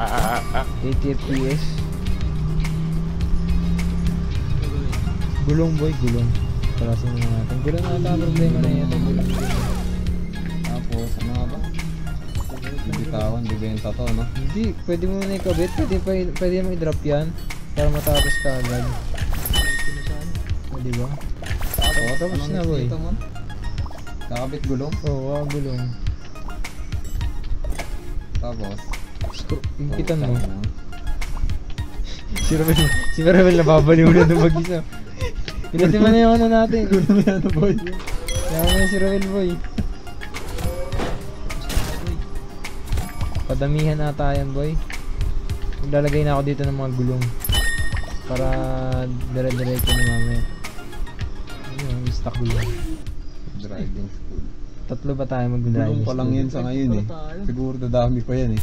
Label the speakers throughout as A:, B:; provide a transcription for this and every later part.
A: 80 FPS. Gulong boy, gulong. Tarasin mo natin. Gulong na ata problema na yan. Gulong.
B: Tapos, ano nga ba? Bibitawan, bibenta to, no?
A: Hindi, pwede mo na ikabit. Pwede, pwede, pwede mo i-drop yan. Para matapos ka agad. O, di ba?
B: Tapos,
A: tapos na, boy.
B: Kakabit gulong.
A: Oo, oh, gulong.
B: Tapos,
A: Higpitan mo. Si Rebel, si Rebel nababaliw na doon mag-isa. Pinutin mo na yung ano natin.
B: Gulong yan, boy.
A: Kaya mo si Rebel boy. Padamihan ata yan boy. Maglalagay na ako dito ng mga gulong. Para dire-diretso na mamaya. Ayun, stock gulong.
B: Driving school.
A: Tatlo ba tayo mag-driving
B: Gulong pa lang yan sa ngayon eh. Siguro dadami pa yan eh.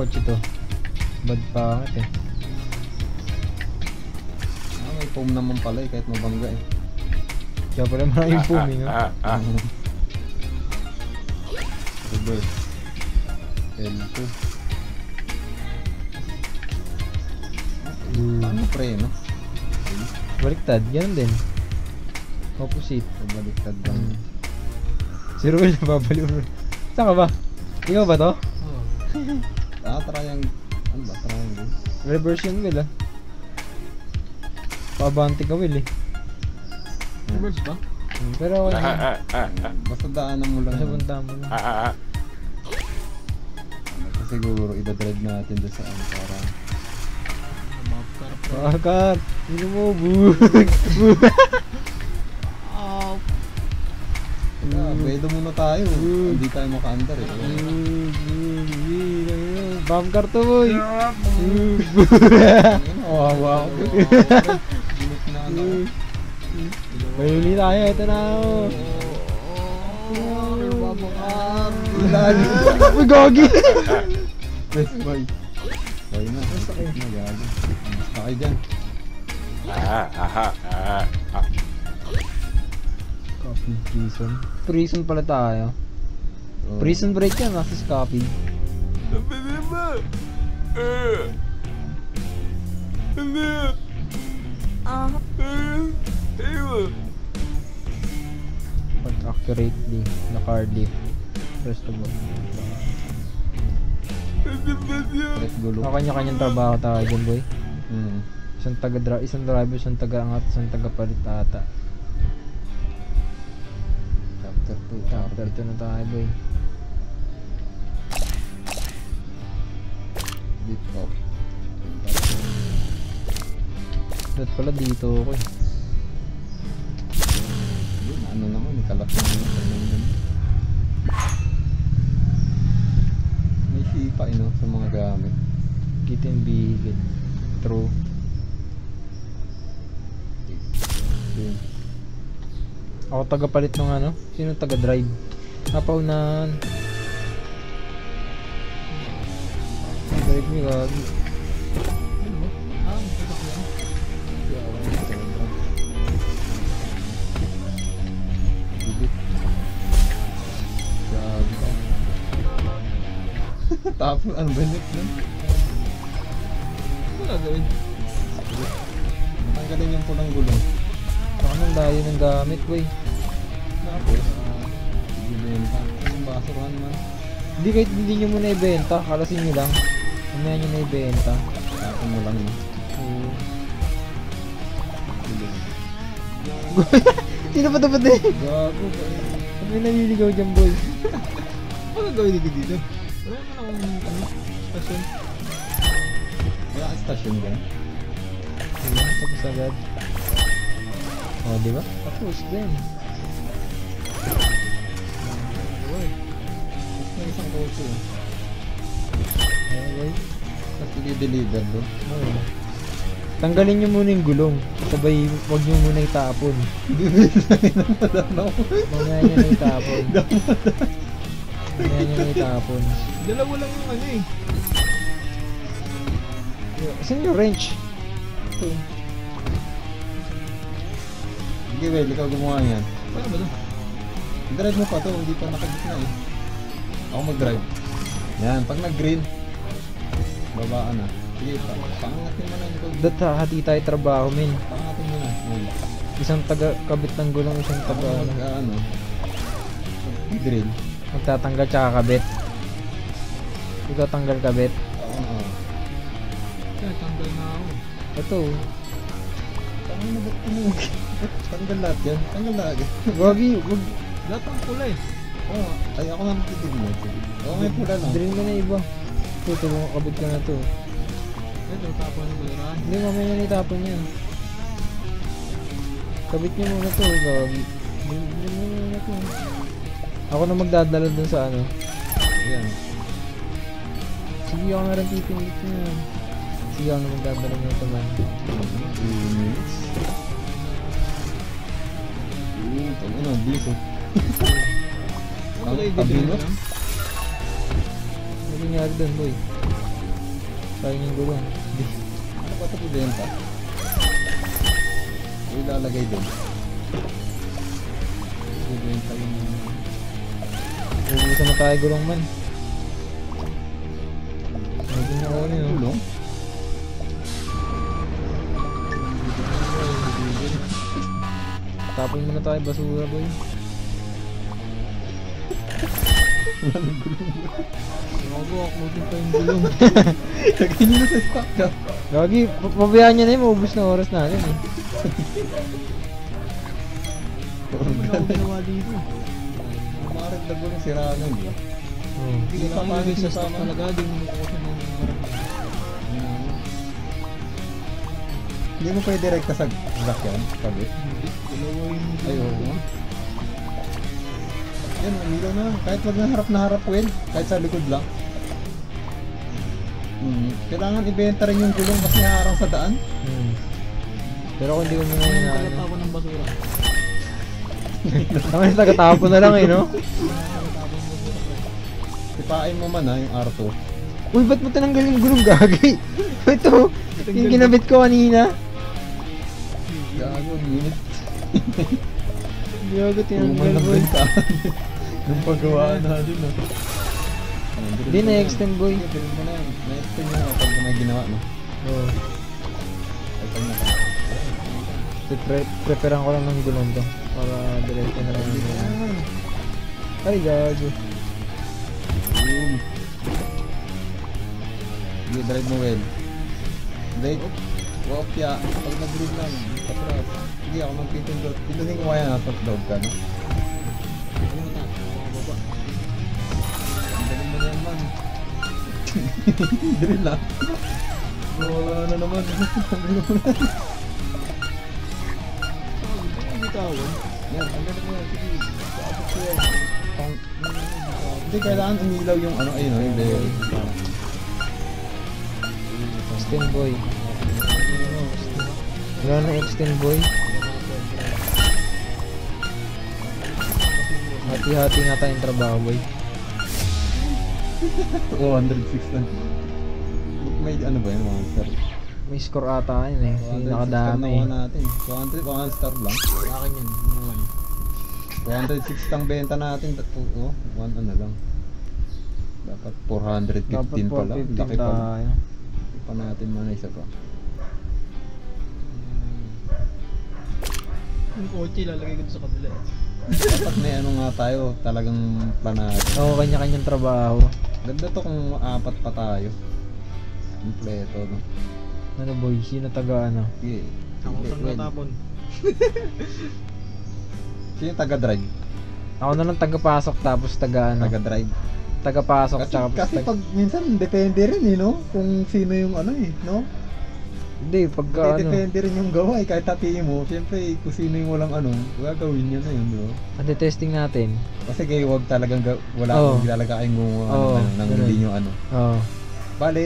A: kotse to? Bad pangit eh.
B: Ah, may foam naman pala eh, kahit mabangga eh.
A: Kaya pala maraming pumi no?
B: Reverse. L2.
A: Hmm.
B: Paano preno?
A: Baliktad, ganun din. Opposite.
B: Pabaliktad lang.
A: Hmm. Si Ruel nababaliw rin. Saan ka ba? Ikaw ba to?
B: Ah, triangle. Ano ba? Triangle?
A: Reverse yun Will ah. Paabante ka Will eh.
B: Reverse ba?
A: Hmm, Pero okay na.
B: Basta daanan mo lang. Yun.
A: punta mo lang.
B: Ano, siguro idadrive natin doon sa ano para
A: Bakar! Hindi mo, boo! Boo!
B: Ah, bedo muna tayo. Hindi tayo maka-under eh.
A: Bamkar to boy!
B: Na ano.
A: Mayuli tayo, ito na ako!
B: Lalo.
A: Uy, gagi!
B: Best boy. Boy na. Basta kayo. Basta kayo dyan.
A: Copy prison. Prison pala tayo.
B: Oh.
A: Prison break yan, nasa copy. Pag accurately, naka-RD. Press the button.
B: Press gulo.
A: Mga kanya-kanyang trabaho tayo dyan, boy.
B: Hmm.
A: Isang taga dra isang driver, isang taga-angat, isang taga-palit ata.
B: Chapter 2.
A: Chapter 2 na tayo, boy.
B: Deep off.
A: Dapat pala dito ako eh.
B: Ano naman, may kalat na yun. May sipa eh, no, sa mga gamit.
A: Kita yung bigid. True.
B: Yun.
A: Ako taga-palit ng ano? Sino taga-drive? Napaunahan.
B: Bibit. Grabe ka. Tapos, ano ba nun?
A: Ano gagawin?
B: Tanggalin yung pulang gulong.
A: Baka nang layo ng gamit, boy.
B: Tapos, ibibenta. Yung basurahan man.
A: Hindi kahit hindi nyo muna ibenta, kalasin nyo lang. Mamaya nyo na ibenta.
B: Tapos mo lang.
A: Oo. Sino ba dapat eh?
B: Gago ba eh.
A: Ano yung naliligaw dyan, boy?
B: Ano gagawin ko dito? Wala naman akong ano, station. Wala kang station ba?
A: Wala, tapos agad. O, di ba? Tapos din.
B: ang kotse. oh.
A: Boy.
B: Tapos i-deliver doon.
A: Oo. Tanggalin nyo muna yung gulong. Sabay, wag nyo muna itapon. Mamaya nyo na itapon. Mamaya nyo na itapon.
B: Dalawa lang yung ano eh.
A: Saan yung wrench?
B: Ito. Sige, well, ikaw gumawa yan. Paano ba ito? Drive mo pa to, hindi pa nakagitna eh. Ako mag-drive. Yan, pag nag-green, babaan na. Sige, pa pangatin mo na
A: ha, hati tayo trabaho, min.
B: Pangatin mo na. Yan.
A: Isang taga kabit ng gulong, isang taga
B: mag,
A: ano,
B: ano, drill.
A: magtatanggal tsaka kabit. Ikaw tanggal kabit.
B: Oo, tanggal na ako.
A: Ito,
B: Tanggal na ba't tumunog? Tanggal lahat yan. Tanggal lahat yan.
A: wagi, wag,
B: Lahat ang pula eh. Oo. Ay, ako na magtitig mo. Oo, may pula no.
A: drill mo na iba. Ito, tulungan kabit ka na to.
B: Ito, tapon ng bulirahan.
A: Hindi, mamaya na itapon yan. Kabit niyo muna to, gagi. Drill drill mo muna to. Ako na magdadala dun sa ano.
B: Ayan.
A: Sige, ako na rin pipindit niya. Sige, ako na magdadala niya ito man.
B: Minutes. Oo, tang ina, bilis oh. Ang?
A: Ano nangyari dun, boy? Sayang yung gulong.
B: Ano ba ito ibenta? O ilalagay doon. Ibenta yung...
A: Ubusan na tayo gulong man. Medyo na ako yun.
B: Tulong?
A: Tapon muna tayo basura, boy.
B: Gago, akutin pa yung gulong. Lagay nyo na sa stock ka.
A: Gagi, pa- pabayaan niya na yun, maubos na oras natin eh.
B: Ano na ako ginawa dito? Umarag na gulong sira na yun.
A: Oh.
B: Hindi pa paano sa stock talaga, di mo siya ng Hindi mo pwede rekta sa zakyan, kabit. Dalawa yung... Ay, oo. Yan, umilaw na lang. Kahit wag na harap na harap, Wen. Kahit sa likod lang. Hmm. Kailangan ibenta rin yung gulong kasi harang sa daan.
A: Hmm. Pero kung hindi ko muna yun na ano.
B: ako ng basura.
A: Tama yung tagatapon na lang eh, no?
B: Sipain mo man ha, yung R2.
A: Uy, ba't mo tinanggal yung gulong gagi? Ito, yung ginabit ko kanina.
B: Gago, minit.
A: Gago, tinanggal
B: Tuman ng
A: boy.
B: Bentahan. Nung paggawaan natin no.
A: Hindi na-extend boy.
B: Hindi mo na yan. Na-extend mo na pag may ginawa no.
A: Oo.
B: Ay, pag na.
A: Pre- preparean ko lang ng gulong to. Para diretso na lang yung. Ay, gago.
B: Boom. Sige, drive mo well. Drive. Walk ya. Pag nag-green lang, patras. Sige, ako magpipindot. Pindutin ko kaya na top dog ka, no? Drill lang. Wala na naman. Ang galing mo na. Yan, ang galing mo yan. Sige, paabot ko yan. Pang... Hindi, kailangan umilaw yung ano, ayun, yung bell.
A: Extend boy. Wala na extend boy. Hati-hati nga tayong trabaho boy.
B: Oh, 106 lang. May ano ba yun, monster?
A: May score ata yun eh. Yung
B: 106
A: nakadami
B: nakuha natin. 200, 1 star lang.
A: Akin yun.
B: 206 lang benta natin. Tat- Oh, 1 ano lang. Dapat 415
A: Dapat
B: pala.
A: 415
B: Laki pa. Laki pa natin man isa pa.
C: Yung kotse, lalagay ko sa kabila.
B: Dapat may ano nga tayo, talagang planado.
A: Oo, kanya-kanyang trabaho.
B: Ganda to kung apat pa tayo. Kompleto, no?
A: Ano boy, sino taga ano?
B: Yeah.
C: Ako pang natapon.
B: Sino taga-drive?
A: Ako na lang taga-pasok tapos taga ano?
B: Taga-drive.
A: Taga-pasok
B: Kasi,
A: tsaka
B: kasi
A: tag-
B: pag minsan depende rin eh, no? Kung sino yung ano eh, no?
A: Hindi, pagka
B: Hindi,
A: ano,
B: depende rin yung gawa eh. Kahit hatiin mo, siyempre kung sino yung walang ano, gagawin niya na yun, bro.
A: ate testing natin.
B: Kasi kayo huwag talagang ga- wala
A: Oo.
B: akong ginalaga kayong gumawa ano,
A: Oo,
B: ano, nang
A: ganun.
B: hindi nyo ano.
A: Oo.
B: Bale,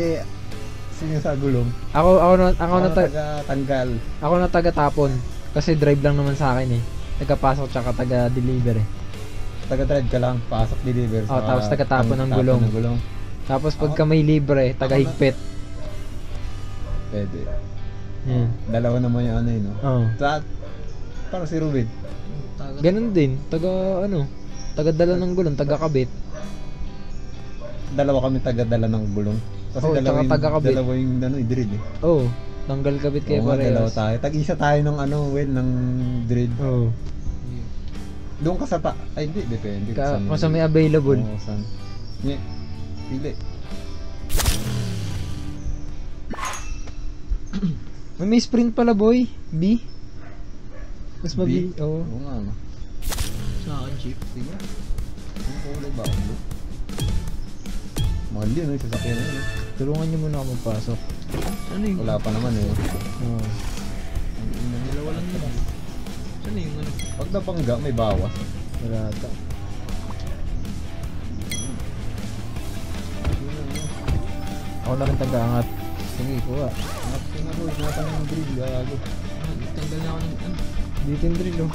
B: sino sa gulong?
A: Ako, ako na, ako na, ta-
B: taga tanggal.
A: ako na taga tapon. Kasi drive lang naman sa akin eh. Taga-pasok tsaka taga-deliver eh.
B: Taga drive ka lang, pasok deliver.
A: Oh, tapos ng
B: tapon
A: gulong.
B: ng gulong.
A: Tapos
B: Ako-
A: pagka may libre, taga-higpit.
B: Pwede.
A: Yan.
B: Dalawa naman yung ano yun, no?
A: Oo.
B: Sa, parang si Ruben.
A: Ganun din. Taga ano, taga-dala ng gulong, taga-kabit.
B: Dalawa kami taga-dala ng gulong. Kasi
A: Oo,
B: dalawa,
A: tsaka
B: yung,
A: taga-kabit.
B: dalawa yung ano, i-drill eh.
A: Oo. Tanggal kabit kayo
B: Oo nga, dalawa
A: parehas.
B: tayo. Tag-isa tayo ng ano, well, ng drill.
A: Oo.
B: Doon ka sa ta... Ay, hindi, depende.
A: Ka,
B: saan
A: kung sa
B: yung-
A: may available.
B: Oo, saan. Nye, pili.
A: May, may sprint pala boy. B. Mas mabili.
B: B?
A: Oo.
B: Oo nga, ano.
C: Sa akin, cheap.
B: Sige. Ang kulay ba ako? Mahal yun, eh, sasakyan na yun.
A: Tulungan niyo muna ako magpasok.
C: Ano yung...
B: Wala pa naman eh.
A: Oo.
B: Ang ina nila.
C: Dalawa lang yun. Ano yung ano?
B: Pag nabangga, may bawas.
A: Wala ata. Ako na rin taga-angat. Sige, kuha.
B: Na boy, nakapin ng drill, gago.
C: Tanggal na ako ng ano.
A: Dito yung drill oh.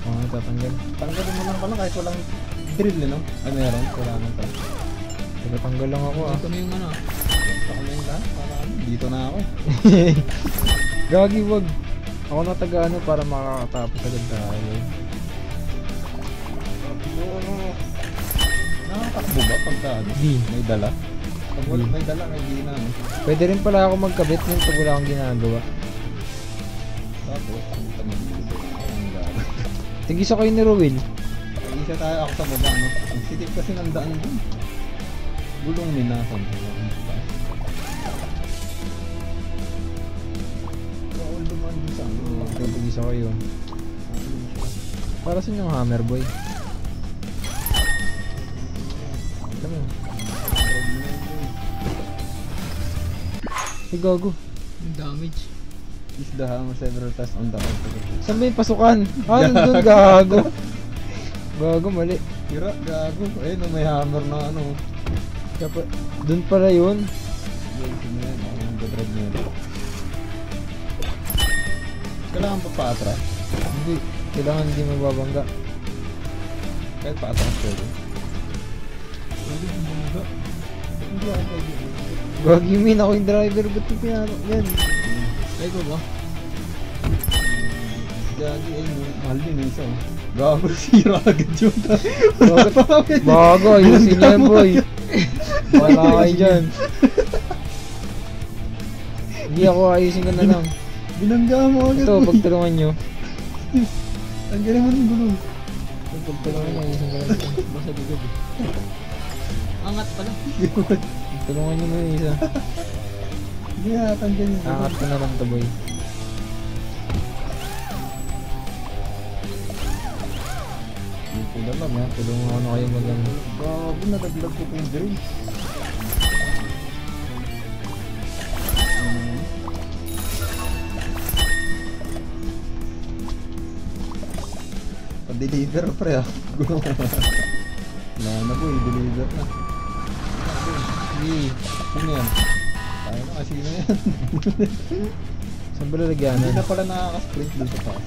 A: Oo, oh, tatanggal.
B: Tanggalin mo lang pala kahit walang drill, eh, no? Ay, meron. Wala nang pala.
A: Tagatanggal lang ako ah.
C: Ito na yung ano.
B: Ako na yung lahat. Para ano, dito na ako.
A: Gagi wag. Ako na taga ano para makakatapos agad tayo.
B: ano, Nakakatakbo ba pagka ano?
A: Di.
B: May dala?
A: Di.
B: may dala, may di na. ano?
A: Pwede rin pala ako magkabit nung pag wala akong ginagawa.
B: Tapos, ang tanong dito.
A: Tigisa kayo ni Rowel.
B: Isa tayo ako sa baba, no? Ang sikip kasi ng daan dun. Gulong minasan. Bawal dumaan dun sa ano.
A: Tigisa kayo. Para sa yung hammer boy. Alam mo. Gago.
C: Yung damage.
B: Is the hammer several times on the outside.
A: Saan ba yung pasukan? Ah, nandun gago. Gago, mali.
B: Tira, gago. Ayun, may hammer na ano.
A: Kaya pa, dun pala yun.
B: Yun? Ako yung gadrod na yun. Kailangan pa pa-atras.
A: Hindi. Kailangan hindi mababangga.
B: Kahit pa-atras pwede. Pwede bumangga. Hindi ako pwede.
A: Gagi min, ako yung driver. Ba't yung pinano? Yan.
C: Ay ko ba?
B: Gagi, ayun, mahal din yung isa. Gago, sira agad yun.
A: Bakit? Bago, ayusin niyo yan boy. Wala kayo dyan. Hindi ako ayusin ko na lang.
B: Binangga mo agad.
A: Ito, pagtulungan nyo.
B: Ang galing mo ng gulong.
A: Pagtulungan nyo, ayusin ko na lang.
C: Basta bigod eh. Angat pala.
A: Pagtulungan nyo mo yung isa.
B: Hindi nga, tanggal yung gulong.
A: Angat ko na lang to boy.
B: Dito na lang, ha.
A: Tulungan ko na kayo mag ano.
B: Gago, nalaglag ko pa yung drill. Pa-deliver pre ah. Wala na boy, deliver na.
A: Sige.
B: Sino yan? Tayo na kasi na yan.
A: Saan ba
B: Hindi
A: lalagyanan?
B: na pala nakaka-sprint dun sa taas.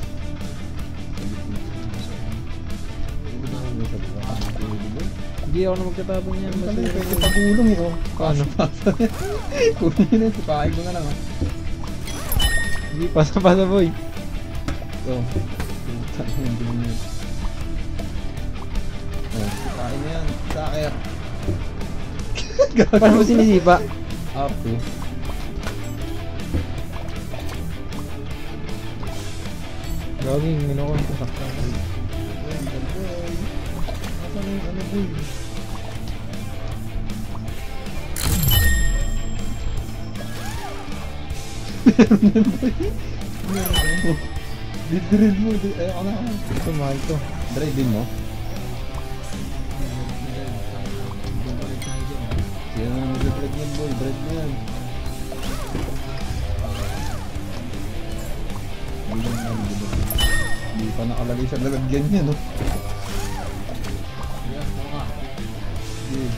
A: Hindi ako na magtatapon yan. Masaya
B: pwede pagulong eh oh.
A: Paano?
B: Kunin nyo na, sipahin ko na lang ah.
A: Hindi, pasa-pasa boy.
B: Puta na yung bilhin niya. Oh, sipahin na yan. Saker.
A: Paano mo sinisipa?
B: Up to.
A: Gaging, ano ko,
B: boy. Nasaan yung ano boy? Didrill mo, ay ako na ako.
A: Ito, mahal to.
B: Drive din mo?
C: bread
B: yan boy, bread na yan. Hindi pa nakalagay sa lalagyan niya, no?
C: Yan, ako nga.
B: Okay.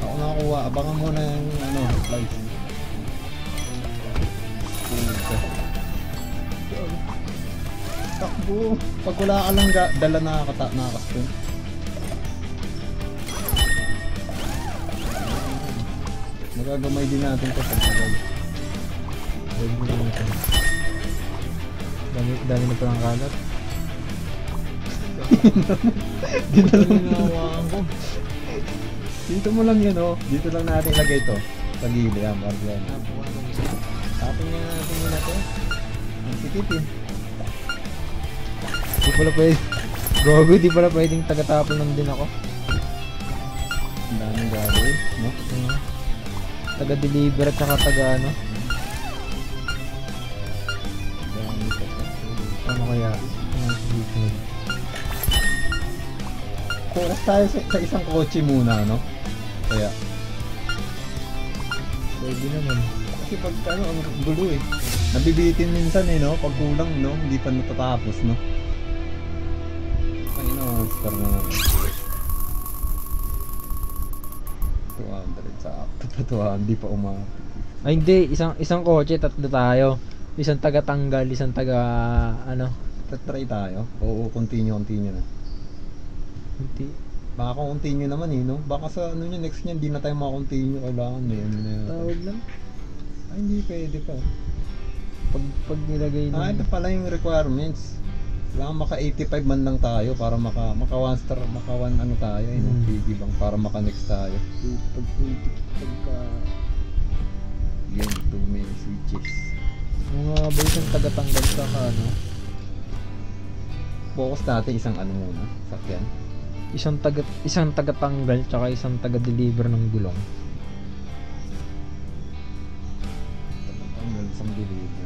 B: Ako nakakuha, abangan mo na yung ano, live. Okay. Takbo! Pag wala ka lang dala nakakata, nakakaspin. Magagamay din natin to pag tagal.
A: Pwede lang ito. Dami, dami na kalat.
C: Ito yung nahawakan ko.
B: Dito mo lang yun, oh. Dito lang natin ilagay to. Sa gilid, yan.
C: Nakuha ng isa.
B: Tapin nga natin muna to. Ang sikip eh.
A: Di pala pwede. Gogo, di pala pwedeng tagatapon lang din ako.
B: Ang daming gagawin, no?
A: Uh, taga-deliver at saka taga ano. Ano kaya?
B: Focus tayo sa, sa isang kotse muna, no? Kaya,
A: Pwede naman.
B: kasi pag ano, ang gulo eh. Nabibitin minsan eh, no? Pag kulang, no? Hindi pa natatapos, no? Ay, no, star na nga. 200 sa akto pa 200, hindi pa umapit.
A: Ay hindi, isang isang kotse, tatlo tayo. Isang taga tanggal, isang taga ano.
B: Try tayo. Oo, continue, continue na.
A: Hindi.
B: Baka kung continue naman eh, no? Baka sa ano nyo, next nyo, hindi na tayo makakontinue. Kailangan na yun. na yun.
A: Tawag lang.
B: Ay, hindi pwede pa.
A: Pag pag nilagay
B: Ah, ito pala yung requirements. Kailangan maka 85 man lang tayo para maka maka one star, maka one ano tayo, eh, no?
A: Hmm.
B: Biggie bang para maka next tayo.
A: pag pagka
B: Yun, two main switches.
A: mga ba isang taga tanggal sa ano,
B: Focus natin isang ano muna, sakyan.
A: isang taga isang taga tanggal tsaka isang taga deliver ng gulong.
B: Ang ganda sa deliver.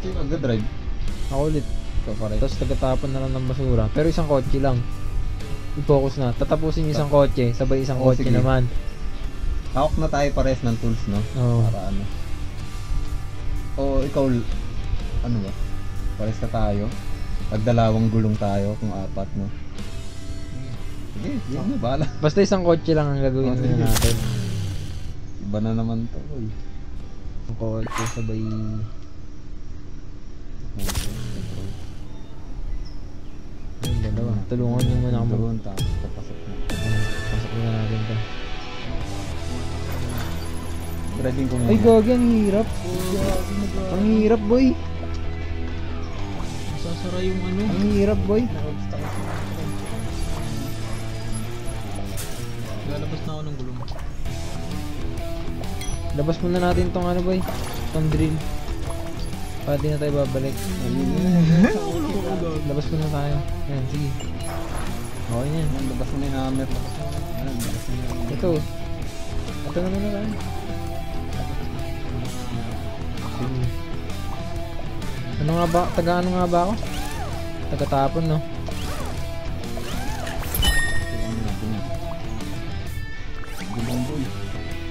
B: Sino nag-drive?
A: Ako ulit.
B: Ikaw pare.
A: Tapos tagatapon na lang ng basura. Pero isang kotse lang. I-focus na. Tatapusin yung isang kotse, sabay isang
B: Oo,
A: kotse
B: sige.
A: naman.
B: Hawak na tayo pares ng tools, no?
A: Oo.
B: Para ano. O ikaw, ano ba? Pares na tayo. Pagdalawang gulong tayo kung apat, no? Sige, yun na, bahala.
A: Basta isang kotse lang ang gagawin
B: Oo, sige.
A: natin.
B: Iba na naman to, oy.
A: Ang kotse sabay Ayun, dalawa. Tulungan nyo muna ako.
B: Doon, tapos papasok na.
A: Pasok muna natin to.
B: Driving ko muna.
A: Ay, gagi, ang hirap. Ang hirap, boy.
C: Sasara yung ano.
A: Ang hirap, boy.
C: Lalabas na ako ng gulong.
A: Labas muna natin tong ano, boy. Tong drill. Para di na tayo babalik. Labas muna tayo. Ayan, sige. Okay na yan.
B: Yan, labas mo na yung hammer. Mo na. Yan, labas mo na yung hammer.
A: Ito. Ito na muna tayo. Sige. Ano nga ba? Taga ano nga ba ako? Taga tapon, no?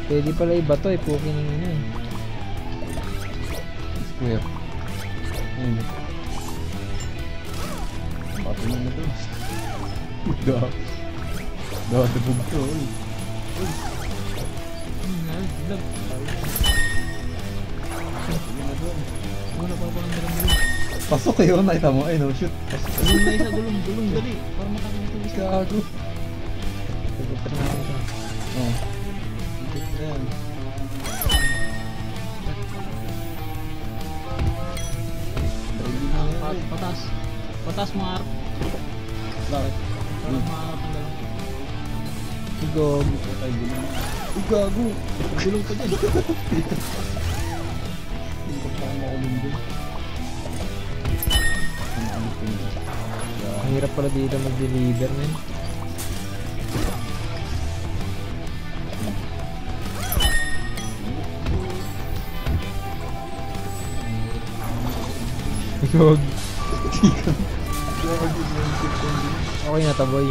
A: Pwede pala iba to eh. Pukin na yun eh.
B: Square. Ayun. Bato na na doon. Da. Da, dabog to. Uy.
C: Hmm, ay, vlog.
B: Sige na doon.
C: Wala pa ako ng dalang.
B: Pasok yun. Nakita mo. Ayun, oh, shoot. Pasok.
C: Gulong na isa, gulong, gulong, dali. Para makakita yung isa.
B: Gago.
A: Taga na ako ito.
B: Oh. Ikot na yan.
C: Maarap ang dalang.
A: Igog.
B: Ay, gulong. Uy, gago.
C: Gulong pa dyan.
B: Hindi ko pa makulong doon. Ang alit ko yun.
A: Ang hirap pala dito mag-deliver, man. Igog okay na to boy.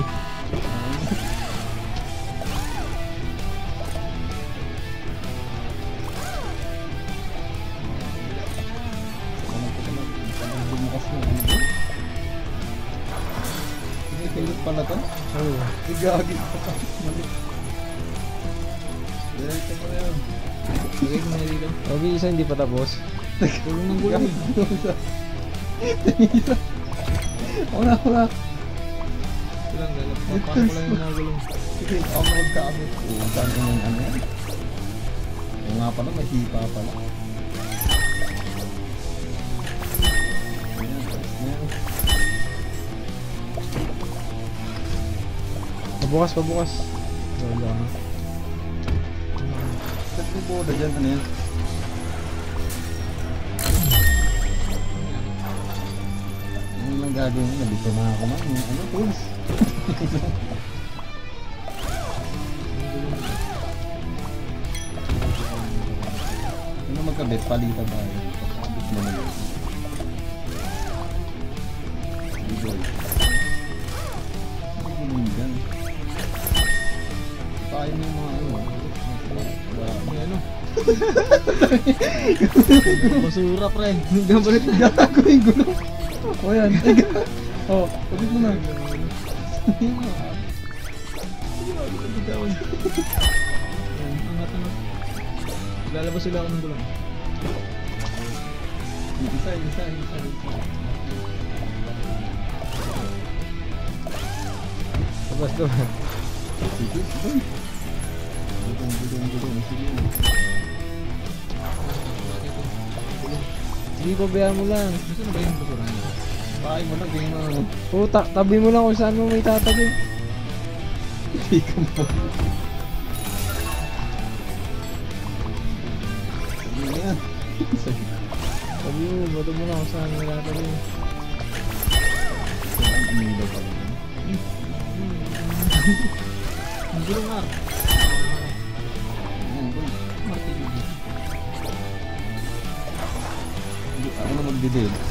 B: Pilot pala to?
A: Oo.
B: Oh. Igagi pa. Malik. Direkta pa yan.
C: Lagay ko na dito.
A: Obi, isa hindi pa tapos.
C: Tulong ng gulang.
B: Gagi isa. Isa. Wala, wala.
C: Ito lang, galap. Paano ko lang yung mga gulong.
B: Sige, ako na magkamit. Saan ko yung ano yan? Oo nga pala, may hipa pala.
A: Pabukas, pabukas. Wala na.
B: Ba't may boda dyan? Ano yan? Gagawin mo? Nalito na ako man. Yung Ano, tools? Ano magkabit? Palitan tayo. Pagkabit mo na yun. Boy. Ano yun dyan? Tayo mo yung mga ano.
C: May ano? Basura, pre. Gabalit na.
B: Gago yung gulong. O yan. Oh, pagit mo na.
C: Lalabas sila ako ng gulong.
B: Isa, isa, isa, isa.
A: Labas.
B: Sige, sige. Gulong, gulong, gulong. Sige.
A: Sige, pabayaan mo lang.
C: Gusto na ba yung
B: Bakit mo lang, ganyan mo.
A: Oo, ta- tabi mo lang kung saan mo may tatabi.
B: Ika mo. Sige na yan. Sige.
A: Tabi mo, bato mo lang kung saan mo may tatabi.
B: Ang umilaw pala.
C: Ang gulong nga.
B: Ayan, gulong.
C: Martilyo.
B: Hindi, Ako na.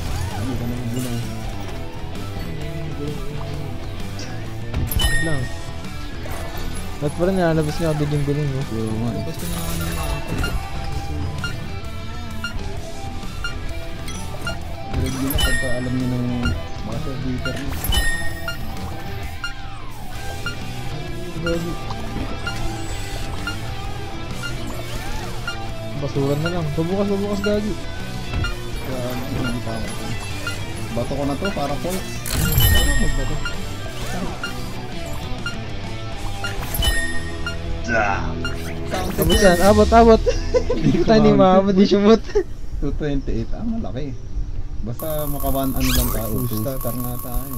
A: Ba't pa rin nilalabas niya agad yung gulong mo?
B: Oo nga eh.
C: Tapos ko na yung mga
B: Direct yun na pagka alam niyo ng water heater niyo.
A: Gagi. Basuran na lang. Pabukas, pabukas gagi.
B: Kaya ano, hindi pa ako. Bato ko na to para falls.
A: Ano magbato? Abot saan? Abot, abot.
B: Hindi ko
A: Tayo
B: maabot.
A: di sumot.
B: 228. Ah, malaki. Basta makawan ano lang tayo.
A: Two
B: 2
A: star.
B: star nga tayo.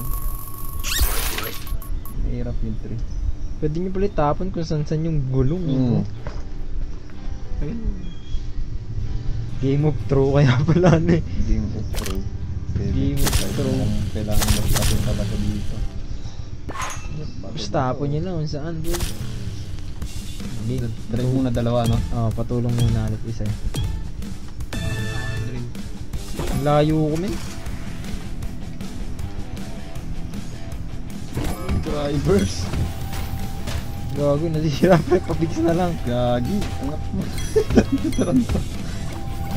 B: Mahirap yung 3.
A: Pwede nyo pala itapon kung saan saan yung gulong.
B: Mm.
A: Game of Throw kaya pala ano eh.
B: Game of. Pwede.
A: Game of
B: Kailangan-
A: Pro.
B: Kailangan magpapin talaga dito.
A: Tapos tapon nyo lang kung saan bro. Game.
B: Try muna dalawa, no?
A: Oh, patulong muna ulit isa eh. Ang layo ko men.
B: Drivers.
A: Gago, nasisira pa. Pabigis na lang.
B: Gagi. Angat mo. Taranta.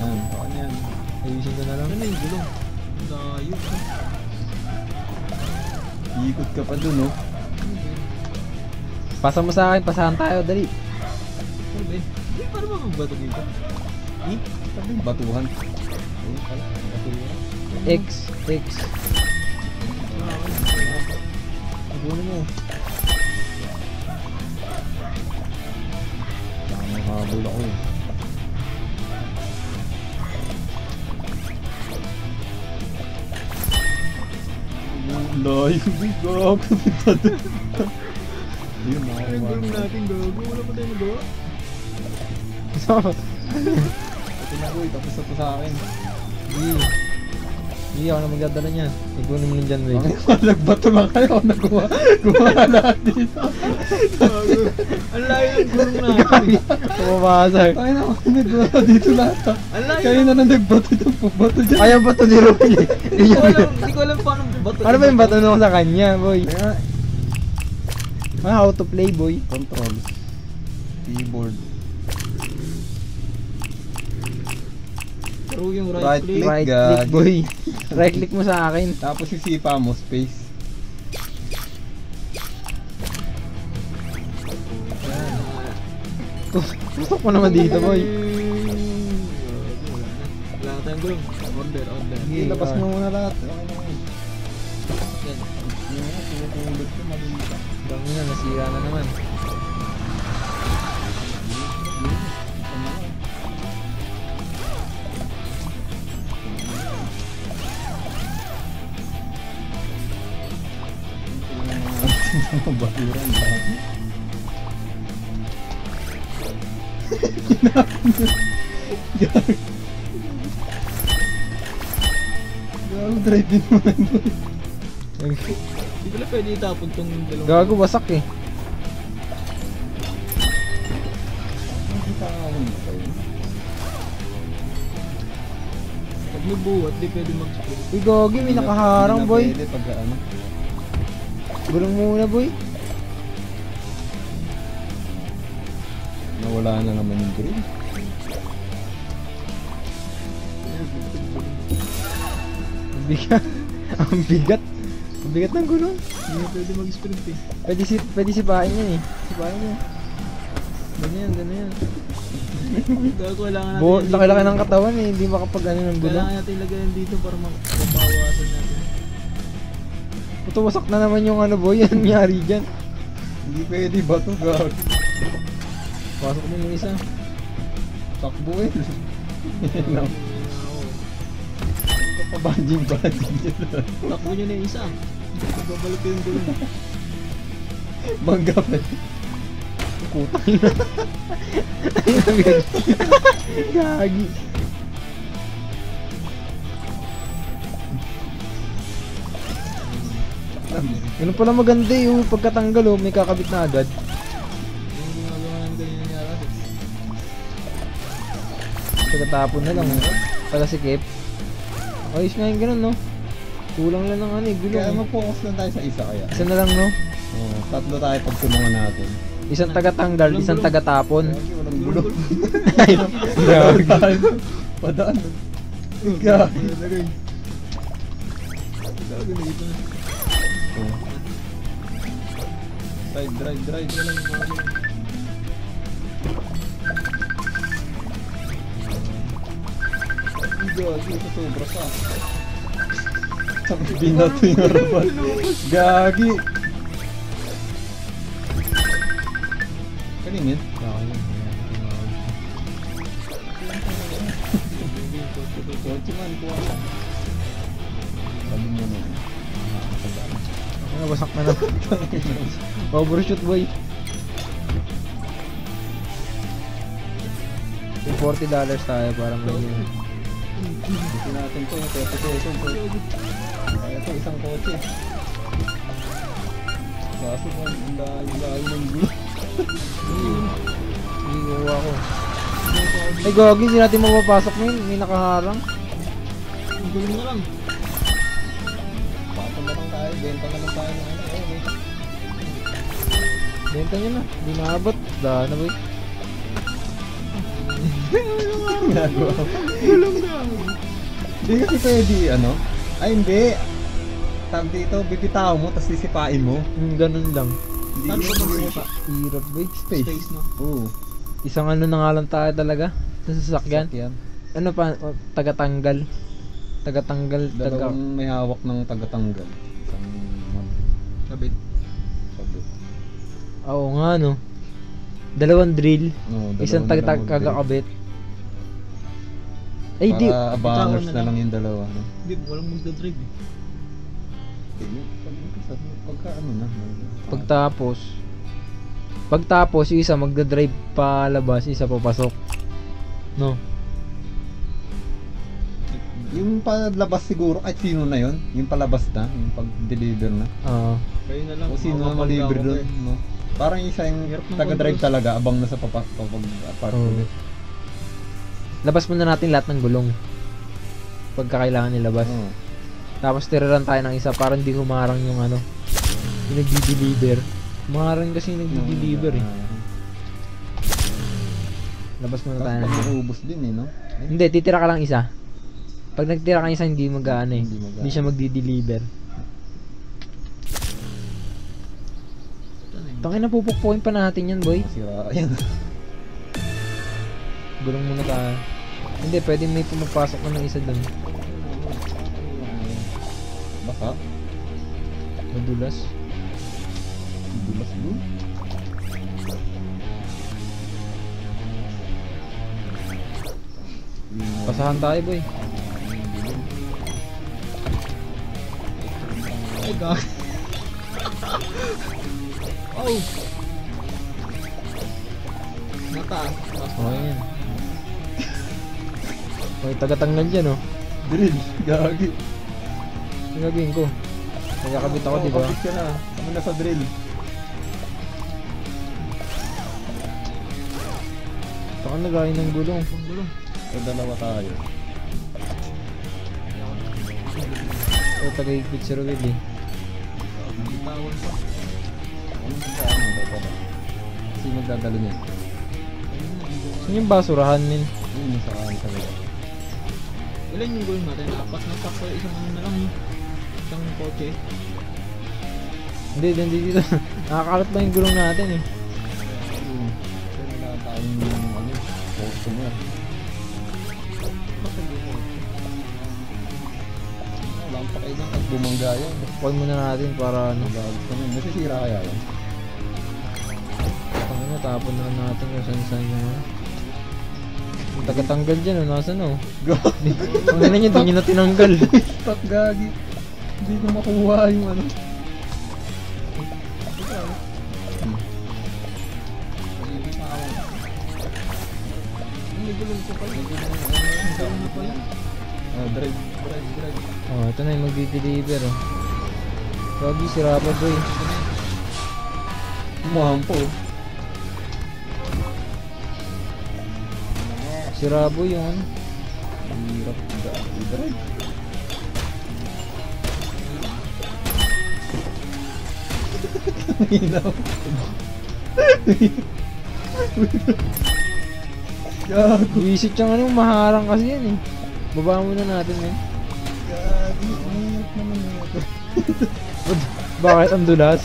B: Yan. Baka yan.
A: Ayusin ko na lang.
C: Ano yung gulong? Layo.
B: Ikot ka pa dun, no?
A: Pasa mo sa akin, pasahan tayo, dali.
C: Yun? Hindi, paano ba magbato dito?
B: Eh? Sabi batuhan. Ayun pala. Batuhan.
A: X, X. Ano mo?
B: Tama habol ako eh. Layo din gago.
C: Yung gulong
B: nakakuha.
C: natin, gago? Wala pa tayo magawa.
A: So,
B: Ito na boy, tapos na to sa akin.
A: hindi. Hindi ako na magdadala niyan. Ikunin mo lang dyan, Ray.
B: Nagbato lang kayo, nagawa. Gumawa lahat dito.
C: Ang layo ng gulong natin.
A: Pumapasag.
B: Tayo na nagbato dito lahat. ah.
C: Ang layo.
B: Kayo na nang nagbato dyan, pubato dyan.
A: Ayaw ba ito ni Ruby?
C: Hindi ko alam, hindi ko alam paano bato.
A: ano ba yung bato nung sa kanya, boy? Ah, how to play, boy.
B: Controls. Keyboard.
C: True yung right,
B: right
C: click.
A: Right click, boy. Eh. right click mo sa akin.
B: Tapos isipa mo, space.
A: Gusto ko naman dito, boy.
C: Wala na tayong gulong. Order, order.
A: Hindi,
B: okay,
A: labas
B: mo muna lahat. Okay na yun.
C: Yan.
B: Yung mga pinatulog ko, malimutan.
A: Dami na, nasira na naman.
B: Baturan ba? Gago, drive din mo.
C: Hindi pala pwede itapon tong dalawang.
A: Gago, wasak eh.
B: Nakita nga ako nito.
C: Pag may buhat, di pwede mag-split.
A: Uy, Gogi, may nakaharang,
B: na
A: boy.
B: Pwede pag ano.
A: Gulong muna, boy.
B: Nawala na naman yung grill.
A: Ang bigat. Ang bigat. Ang bigat ng gulong.
C: Hindi na pwede mag-sprint eh.
A: Pwede si pwede sipain yan eh. Sipain yan. Ganyan, ganyan.
C: Kailangan natin.
A: Laki-laki ng katawan eh, hindi makapag ano ng gulong.
C: Kailangan natin ilagay yan dito para ma- mabawasan natin.
A: Puto wasak na naman yung ano boy, yan nangyari dyan.
B: Hindi pwede ba ito, gago?
A: Pasok mo yung isa.
B: Takbo eh.
C: Ano?
B: Kapabanding banding dyan.
C: Takbo nyo na yung isa. Ko yung gulong.
B: Bangga pa.
A: Kutang bigat. Gagi. Ganun pala maganda eh, oh, pagkatanggal oh, may kakabit na agad.
C: Yung.
A: Pagkatapon na lang, oh. Palasikip. Ayos nga yung ganun, no? Kulang lang ng ano eh, gulong.
B: Kaya mag-focus lang tayo sa isa kaya.
A: Isa na lang, no?
B: Oo, tatlo tayo pag tulungan natin.
A: Isang tagatanggal, isang tagatapon.
B: Walang gulo.
A: Gagi.
B: Padaan.
C: Na dito na.
B: Oo. Drive, drive, drive.
C: Ito lang yung mga gulong.
B: Gagi, ito sobra sa. Binato yung harapan. Gagi. Kaningin? Kotse man, kuha ka. Sabi mo na.
A: Ano, wasak na lang. Overshoot, boy. Yung 40 dollars tayo para may
B: Gusto natin to, 30 pesos. Kaya ito, isang kotse. Kaso man, ang layo ng gulo.
A: Hindi kuha ko. Ay, Gogi, hindi natin mapapasok na yun. May nakaharang.
C: Yung gulong na lang.
B: Benta na lang tayo ng ano.
A: Benta nyo na. Hindi naabot. Daan na, boy.
B: Ginagawa ko.
C: Gulong na.
B: Hindi kasi pwede, ano? Ay, hindi. Tag dito, bibitaw mo, tapos sisipain mo.
A: Hmm, ganun lang.
C: Saan
B: yun yung-
C: magsipa?
A: Hirap, boy.
B: Space.
C: Space no.
B: Oo.
A: Isang ano na nga lang tayo talaga. Sa sasakyan.
B: Yan.
A: Ano pa? Tagatanggal. Tagatanggal. Taga...
B: Dalawang may hawak ng tagatanggal. Isang mag-
C: Kabit.
B: sabi.
A: Oo nga, no. Dalawang drill.
B: No,
A: Isang
B: dalawa na lang
A: tag
B: mag-drill.
A: kagakabit. Ay, di.
B: Para abangers
C: na
B: na
C: lang.
B: lang yung dalawa. No?
C: Hindi, walang magdadrive eh.
B: Hindi, pag, pagka ano na.
A: Pagtapos. Pagtapos, yung isa magdadrive palabas, isa papasok. No.
B: Yung palabas siguro, kahit sino na yon yung palabas na, yung pag-deliver na.
A: Oo.
C: Kayo na lang.
B: O sino na
C: ako
B: doon,
C: eh.
B: no? Parang isa yung taga-drive talaga, abang na sa papa, papag-apart
A: Oo.
B: ulit.
A: labas muna natin lahat ng gulong. Pagka kailangan nilabas.
B: Oo.
A: Tapos tiraran tayo ng isa para hindi humarang yung ano. Yung nagdi-deliver. Humarang kasi yung nagdi-deliver eh. Labas muna tayo
B: Tapos mag-uubos din eh, no?
A: Hindi, titira ka lang isa. Pag nagtira ka ng isa, hindi mag-ano eh.
B: Hindi mag-aano.
A: Hindi siya magdi-deliver. Tangin na pupukpukin pa natin yan, boy.
B: Masira yan.
A: Gulong muna tayo. Hindi, pwede may pumapasok na ng isa dun.
B: Basa?
A: Madulas.
B: Dulas doon?
A: Pasahan tayo, boy.
C: Ay, gag. oh! Mataas.
A: Okay yan. Okay, tagatanggal dyan, oh.
B: Drill, gagi.
A: Ang gagawin ko. Magkakabit ako, di ba?
B: Kapit ka na. Kami na sa drill.
A: Saka nagayin ng gulong.
C: Ang gulong.
B: O dalawa tayo.
A: O, tagahigpit si Ruel, eh.
C: Bitawan pa.
B: Kasi magdadalo niya.
A: Saan yung basurahan, min?
B: Yun yung sa akin sa baba.
C: Ilan yung gawin natin? Apat na sakto, isang ano na lang. Isang kotse.
A: Hindi, hindi dito. Nakakalat lang yung gulong natin, eh.
B: Kaya wala tayong ano.
C: Basta dito.
B: Wala akong pakailan at bumangga yan.
A: Huwag muna natin para, ano.
B: Nasisira kaya yan.
A: Ang na, tapon na lang natin kung saan saan yung ano. Yung tagatanggal dyan, oh. Nasaan, oh?
B: Gagi.
A: Ang ina niya, di niya na tinanggal.
B: Stop gagi. Hindi ko makuha yung ano.
C: Hindi. Ang. Ang.
B: Ah, drive, drive, drive.
A: oh, ito na yung magdi-deliver, oh. Gagi, sira pa, boy.
B: Umampo.
A: Sira, boy, yung ano.
B: Hirap gagi. Drive. Hinaw. Gago.
A: Visit yung ano, maharang kasi yan, eh. Baba muna natin, eh.
B: Gagi. Ang hirap naman ito.
A: Bakit ang dulas?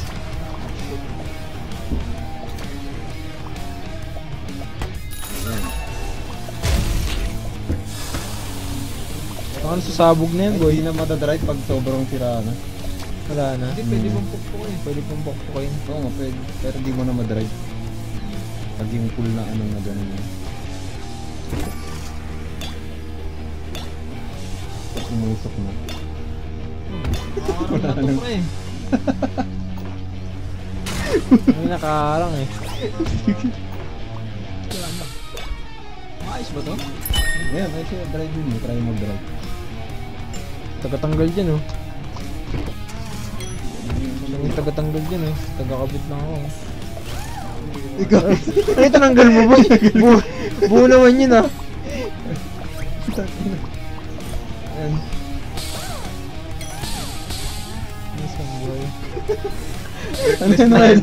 A: Ano sasabog na yan, boy?
B: Hindi na madadrive pag sobrang sira na.
A: Wala na.
C: Hindi pwede bang pukpukin.
A: Pwede pong pokpokin.
B: Oo nga, pwede. Pero di mo na madrive. Pag yung full na ano na ganun yun. Umusok na.
C: Nakakarang na.
A: May nakaharang eh.
C: Wala. Maayos ba to?
B: Ay siya, drive yun mo. Try mag-drive.
A: Tagatanggal dyan oh. May tagatanggal dyan eh. Tagakabit lang ako.
B: Ikaw!
A: Ay, tinanggal mo boy! Bu buo naman yun ah.
B: Ayan.
A: Yes, ang boy.
B: Ano yan, Ryan?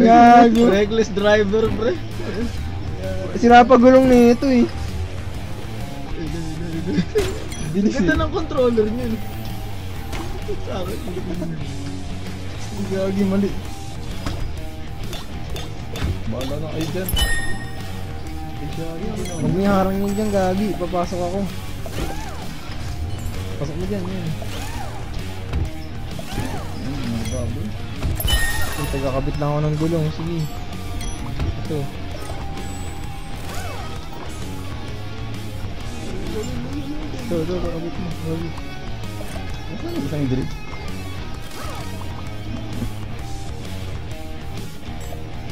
A: Gago.
C: Reckless driver pre.
A: Sira pa gulong nito eh.
B: Bilis
C: ganda
B: eh.
C: ng controller niya. Sa akin, na.
B: Gagi, mali. Bahala na kayo dyan. Na.
A: Huwag may harang yun dyan, gagi. Papasok ako. Pasok mo dyan, yun.
B: Hmm, baboy.
A: Ay, tagakabit lang ako ng gulong. Sige. Ito. Ito, ito, kakabit mo. Gagi.
B: Nasaan yung isang drill?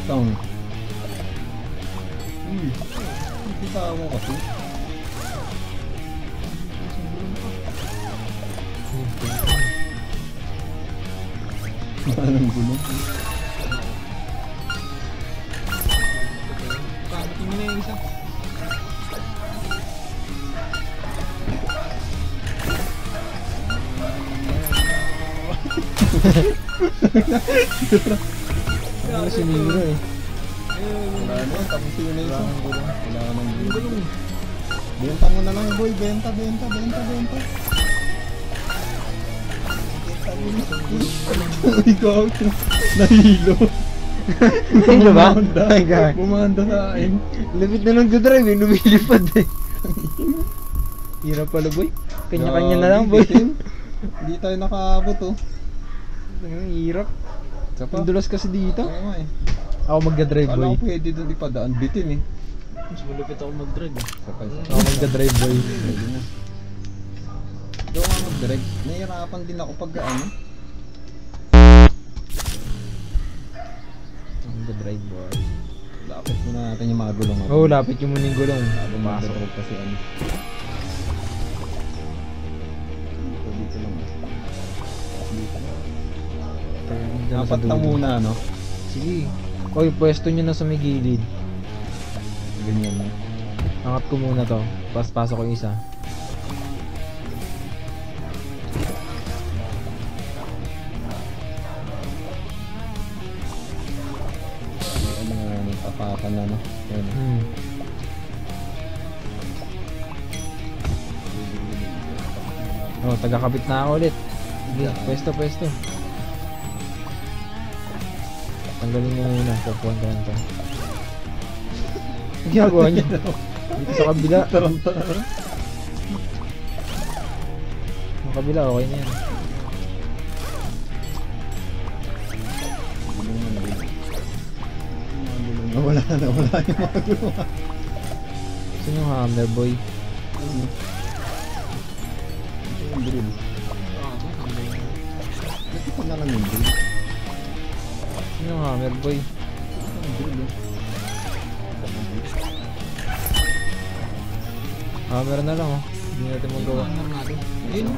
B: Town. Uy, nakita mo kasi. Anong gulong?
C: Pakating mo na yung isa.
A: Ano si Niro eh.
B: Wala na, tapos yun na isa.
A: Wala nang gulong.
B: Wala nang
C: Ang
B: gulong. Benta mo na lang boy, benta, benta, benta, benta. Gago. Nahilo.
A: Ano ba?
B: Bumanda. Bumanda sa akin.
A: Lapit na lang drive eh, lumilipad eh. Hirap pala boy. Kanya-kanya na lang boy.
B: Hindi tayo nakaabot oh.
A: Ang hirap.
B: Isa pa.
A: Ang dulas kasi dito.
B: Oo nga eh.
A: Ako magdadrive boy.
B: Kala ko pwede doon ipadaan. Bitin eh.
C: Mas malupit ako mag-drive eh.
B: Pa, isa.
A: Ako magdadrive boy.
B: Daw nga. Nahihirapan din ako pag ano.
A: Ako magdadrive boy.
B: Lapit muna natin yung mga gulong.
A: Oo, oh, lapit yung muning gulong.
B: Bago
A: Pasok.
B: mag-direct kasi ano. Dito
A: na sa
B: Apat na muna no.
A: Sige. Oy, pwesto nyo na sa may gilid.
B: Ganyan na.
A: Angat ko muna to. Pas pasok ko yung isa.
B: Tapakan na no. Ayan.
A: Hmm. Oh, taga-kabit na ako ulit. Sige, pwesto, pwesto. Tanggalin mo muna. Tapuan ka lang. Ang ginagawa niya? Dito sa kabila. Ang kabila, okay na yan.
B: Nawala na, nawala yung mga gulong.
A: Sino yung hammer boy?
B: Ano? Ito yung drill.
C: Ah, ako, hanggang yun.
B: Ito ko na lang yung drill.
A: Yung hammer boy? Hammer na lang oh. Hindi natin magawa.
C: Ayun.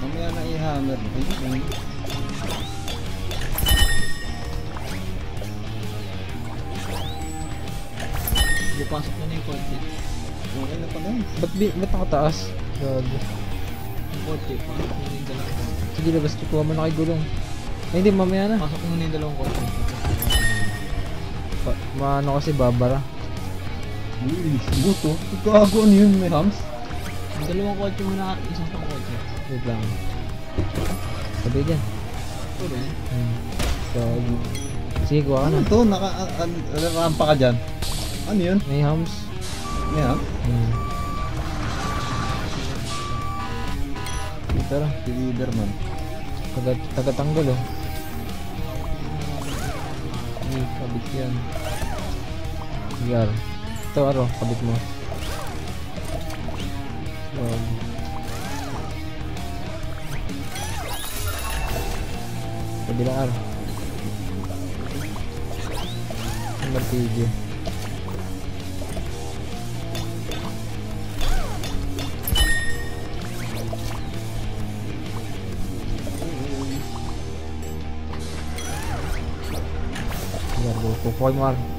B: Mamaya na i-hammer. Ayun.
C: Bupasok na na yung kotse.
B: Okay na pala yun.
A: Ba't, ba't nakataas? Gago.
C: Yung kotse, pasok mo na yung dalawang kotse.
A: Sige, labas ko. Kuha mo na kay gulong. Ay, hindi, mamaya na.
C: Pasok mo na yung dalawang kotse.
A: Pa, maano kasi babara.
B: Uy, buto. Gago ano yun, may hams?
C: Yung dalawang kotse mo na, isang pang kotse.
A: Wait lang. Sabi dyan.
C: Ito rin.
A: Hmm. So, sige, kuha ka
B: Ano
A: na.
B: to? Naka, rampa ka dyan? Ano yun?
A: May hams.
B: May hams?
A: Lang.
B: Si Liderman.
A: Taga, oh. Ay, kabit. Yar. Ito aro, kabit mo. Um, Kabila aro. One one.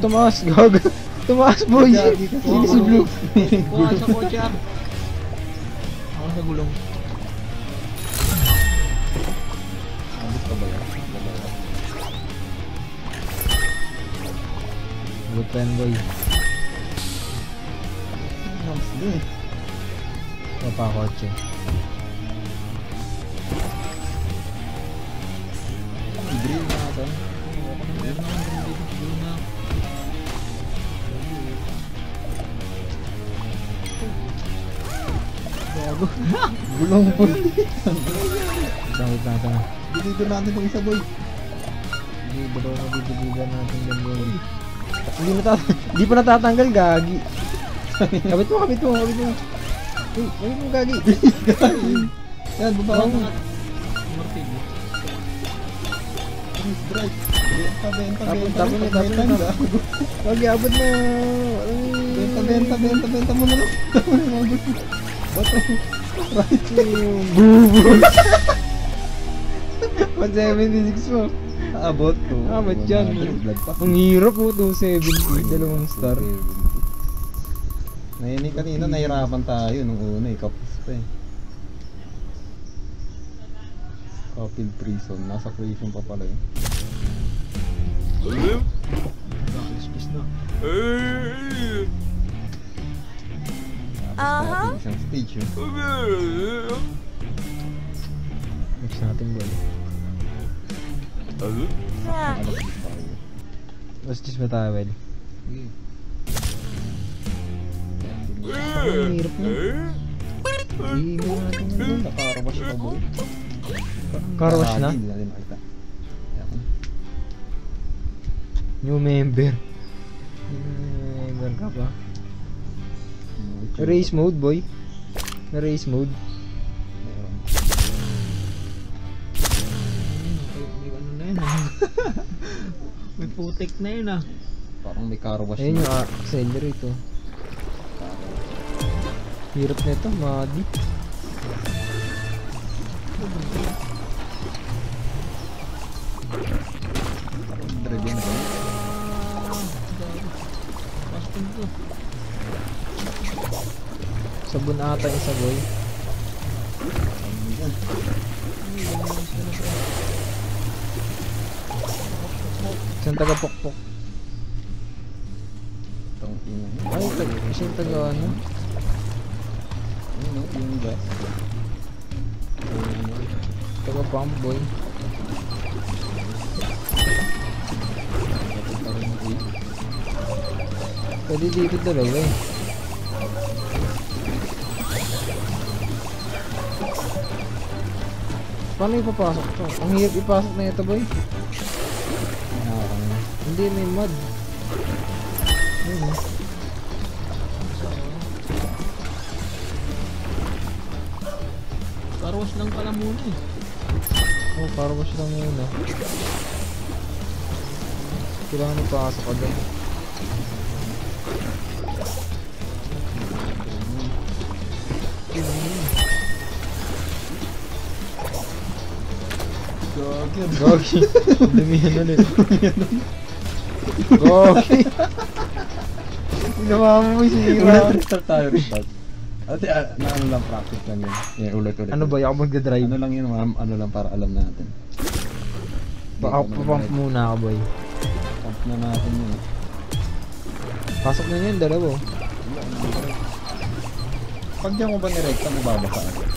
A: Tumaas? Gogi. Tumaas boy. Hindi si Blue.
C: Kuha sa kotse ah. Ako sa gulong.
B: Abot ka ba yan? Dalawa.
A: Good time boy.
B: Gulong boy.
A: Bakit natin na?
B: Dito natin pag isa boy.
A: Hindi, dalawa na bibiligan natin yan boy. Hindi na Hindi pa natatanggal, gagi. kabit mo, kabit mo, kabit mo. Uy, kabit mo, gagi.
B: Yan, baba mo.
C: mga martilyo.
B: Drive. Benta, benta, benta. Benta,
A: mo.
B: Benta, benta, benta, benta. Benta mo na lang. Bato.
A: Bubo. 176 mo.
B: Abot to.
A: Abot yan.
B: Vlog pa.
A: Ang hirap po, 270. Dalawang star.
B: Ngayon eh, kanina nahirapan tayo nung una eh, kapos pa eh. Couple prison, nasa prison pa pala eh.
C: Nakalispis na.
B: Tapos
D: Aha.
B: natin isang stage yun.
A: Next natin, boy.
D: Yeah.
B: Dis tayo.
A: Mas dis ba tayo, Well?
B: Sige.
A: Ang hirap na. Iigaw natin
B: Ayun,
A: yun.
B: nakarabash pa boy.
A: Carwash na?
B: Hindi natin makita.
A: New member. New member ka pa. Race mode, boy. Na race mode.
C: May, ano na yun ah. putik na yun ah.
B: Parang may carwash
A: Ayun
B: na.
A: yung ah, accelerate, oh. Hirap na ito, madi.
B: Drive yan ba?
C: Custom to.
A: Sabon ata yung isa, boy.
B: Yan?
A: Isang taga pokpok.
B: Itong ina.
A: Ay, taga, isang taga ano.
B: Ano?
A: Taga pump, boy.
B: Dapat pa rin yung eight.
A: Pwede dito dalawa eh. Paano ipapasok to? Ang hirap ipasok na ito, boy.
B: Na.
A: Hindi, may mud. Ayun, oh.
C: Carwash lang pala muna eh.
A: Oh, wash lang muna. Kailangan ipasok agad.
B: Gagi.
A: Gogi. Dumihan ulit. Gogi. Ginawa mo yung
B: Ulit,
A: sinira.
B: restart tayo, restart. Ate, ah, na ano lang, practice lang yun. Yeah, ulit, ulit.
A: Ano ba, ako magdadrive?
B: Ano lang yun, ma'am, ano lang para alam natin.
A: Baka
B: na-
A: muna ako, boy.
B: Pump na natin yun.
A: Pasok na yun, dalawa.
B: Pag diyan mo ba nirekta, mababasa agad.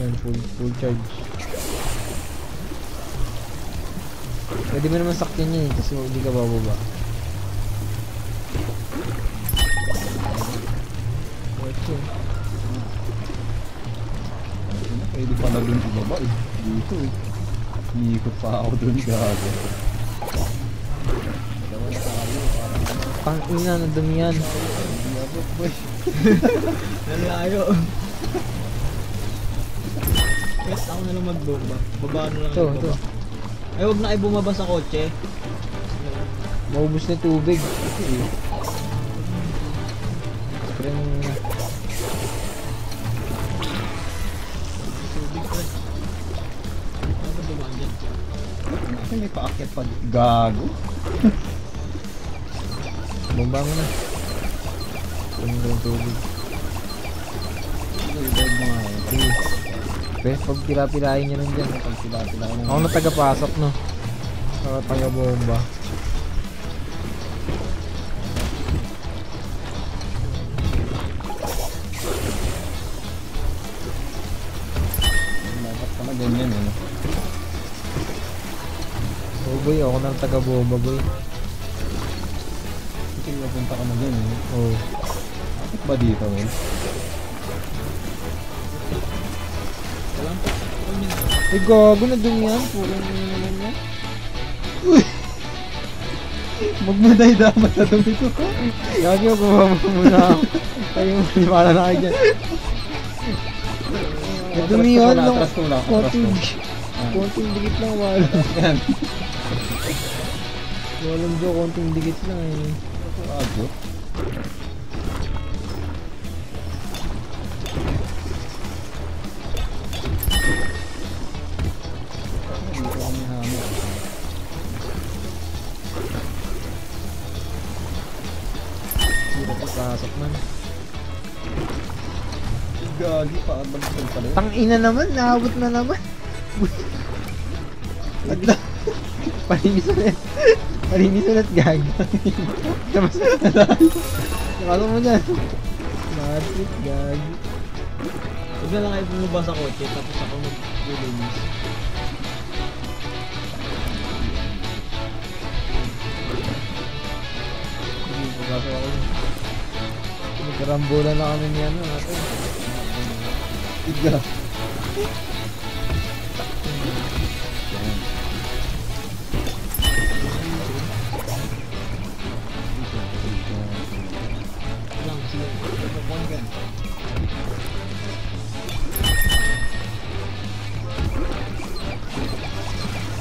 A: Yan, full, full charge. Pwede mo naman sakyan yun eh, kasi hindi ka bababa. Ocho.
B: Ano, Pwede pala dun ibaba eh. Dito eh. Iikot pa ako dun, gago.
A: Pang ina, na dumi yan.
C: Nalayo. Kahit ako na lang magbomba. Baba na lang
A: Ito, ito.
C: Ay, huwag na kayo bumaba sa kotse.
A: Maubos na tubig. Pero
C: Tubig pa. Ano ba dumaan dyan?
B: Kasi may paakyat pa. Gago.
A: bomba mo na. Ko yung tubig.
B: I-drive mo nga yun.
A: Pre, pag pila-pilahin nyo nun dyan.
B: Pag sila-sila ko
A: Ako na tagapasok, no? Saka taga bomba.
B: Dapat pala ganyan eh. no?
A: Oh boy, ako na taga bomba boy.
B: Kasi mapunta ka na dyan eh.
A: Oh.
B: Bakit ba dito, man?
A: Ay, gago na dumi yan. Puro na naman yan.
B: Magmaday dapat sa dumi ko.
A: Gagi ako, bumaba muna ako. Kayo, wala na kayo dyan. Dumi
B: muna, atras
A: Konting,
B: ko.
A: Konting dikit lang, wala.
B: Yan.
A: Walang jo, konting dikit lang eh.
B: Radyo.
A: Tang ina naman, naabot na naman.
B: Nagla.
A: Palinis ulit. Palinis ulit, gag. Tapos, nakalo mo dyan. Bad trip, gag.
C: Huwag na lang kayo bumaba sa kotse tapos ako mag-release.
A: Sige, pagkasok ako. Nagkarambola na kami ni ano natin.
B: Tiga.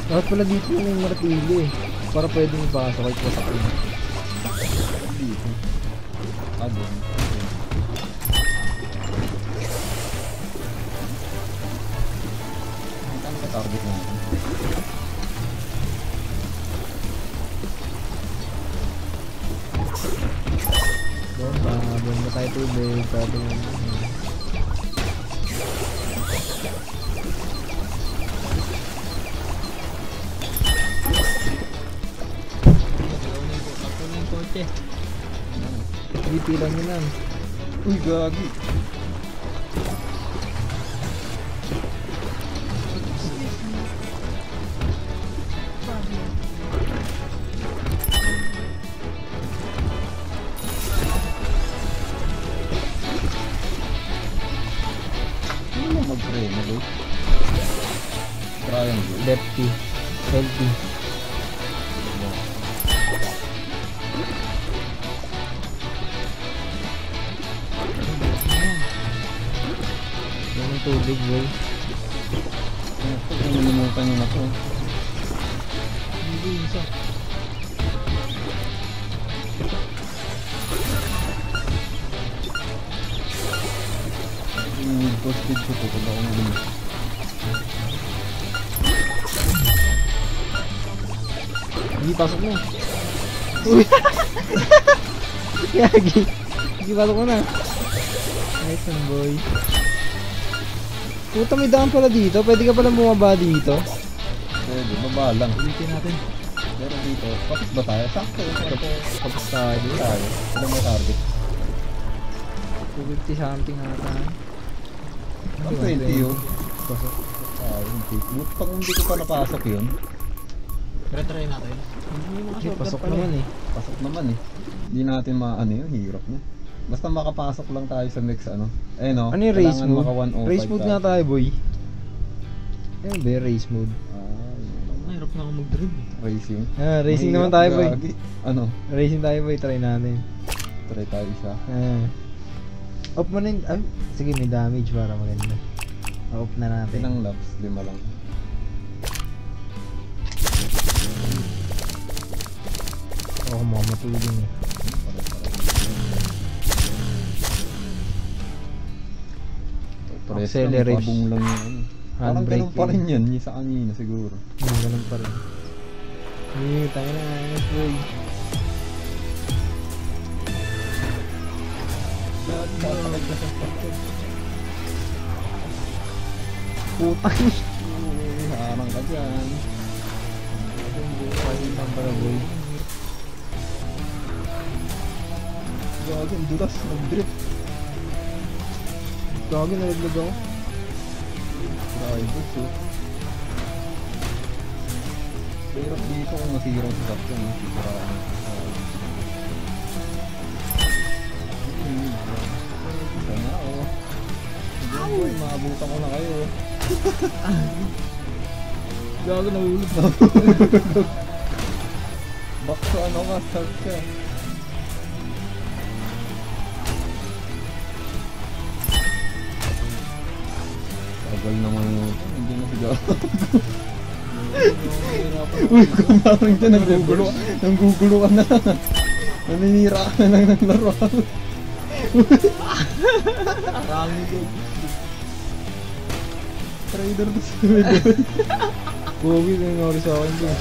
A: Dapat pala dito yung martilyo eh. Para pwedeng ipasok kahit pasak yun.
B: Ako, nalimutan niyo na to.
C: Hindi, isa.
B: Yung speed ko po kung ako nalimutan.
A: Hindi, pasok mo. Uy! Yagi. Sige, pasok mo na. Nice one, boy. Puta, may daan pala dito. Pwede ka pala bumaba dito.
B: Pwede, baba lang.
C: Ulitin natin.
B: Pero dito, tapos ba tayo? Sakto.
A: Tapos tayo.
B: Tayo. Ano may target?
A: 250 something ata.
B: Ang 20 yun.
A: Pasok.
B: Ah, hindi. Pag hindi ko pa napasok yun.
C: Pero try natin. Hindi
A: pasok naman eh.
B: Pasok naman eh. Hindi natin maano yun, hirap niya. Basta makapasok lang tayo sa next ano. Eh no,
A: Ano yung race mode?
B: maka 105
A: Race mode nga tayo, boy. Ano ba race mode?
B: Ah, yun.
C: Mahirap na ako mag-drive. eh.
B: racing.
A: Ah, racing
B: Mahirap,
A: naman tayo, boy.
B: gagi. Ano?
A: Racing tayo, boy. Try natin.
B: Try tayo isa.
A: Ah. Off mo na yung... Ah, sige, may damage para maganda. Off na natin.
B: Ilang laps? Lima lang.
A: Oo, mga matulog eh.
B: Press
A: Accelerate.
B: lang, pabong lang ano. Parang
A: Handbrake
B: ganun pa
A: yun.
B: rin yan, yung sa kanina siguro.
A: Yung ganun pa rin. Eh, tayo na. Yes, boy. Putang.
B: Harang ka dyan.
A: Pahin lang pala, boy.
B: Ang dulas, nag-drip.
A: Gagi, nalaglag ako.
B: Drivers eh. Hirap dito kung nasirang sa sakyan. no? Sisiraan. Hmm. Sana ako. Sige boy, maabutan ko na kayo.
C: Gago nahulog.
B: Back to ano ka, start ka. Tagal naman yun. Hindi na sigaw. Uy, kumarang dyan, nanggugulo, nanggugulo ka na. Naninira ka na lang ng laro.
C: Marami ko.
B: Trader to si Widow.
A: Pogi, nangyari sa akin bro.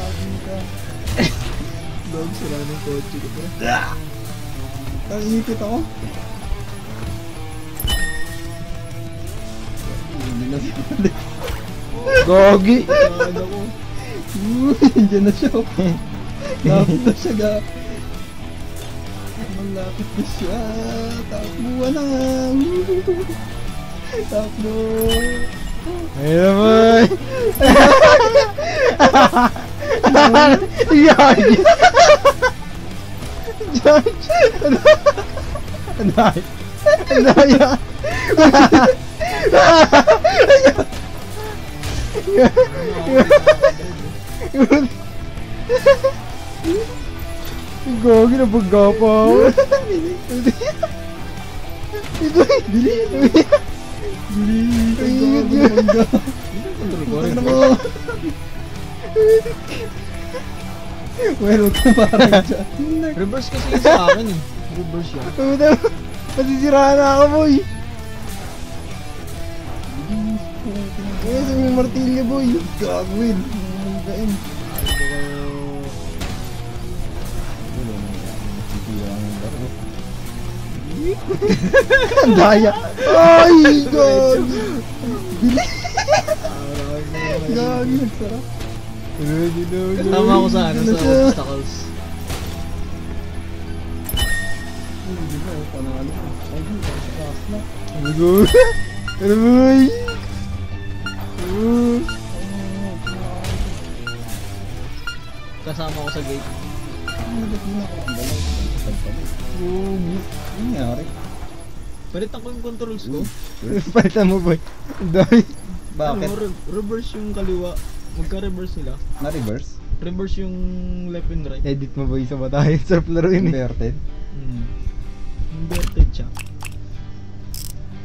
C: Dog, sila ng kotse ko. pre.
B: Ang ipit ako. Na siya.
A: Gogi!
C: Ano ko?
B: Diyan na siya. Lapit na siya ga. Malapit na siya. Takbo na. Takbo.
A: Ayun naman! Yagi! George! Anay! Anaya! Gogi na pagkapa ako. Ito
B: Bili. Bili. Bili. Ano mo? Well, huwag ka parang dyan.
C: Reverse kasi yun sa akin eh. Reverse yan.
A: Masisiraan na ako, boy.
B: Eh, sa may martilyo, boy. Gagawin.
A: Ang daya. Ay, God.
B: Gagi, nagsarap.
C: Tama ako sa ano, sa obstacles.
B: Hindi ba, ko. Ay, di, sa class na.
A: Ano, boy? Boy?
C: Kasama ko sa gate.
B: Ano ba? Oo, ano nangyari?
C: Palitan ko yung controls ko.
A: Palitan mo, boy. Daya.
B: Bakit?
C: Ano, re- reverse yung kaliwa. Magka-reverse sila.
B: Na-reverse?
C: Reverse yung left and right.
A: Edit mo, boy, sa mata. Yung sarap laruin, eh.
B: Inverted?
C: Hmm. Inverted siya.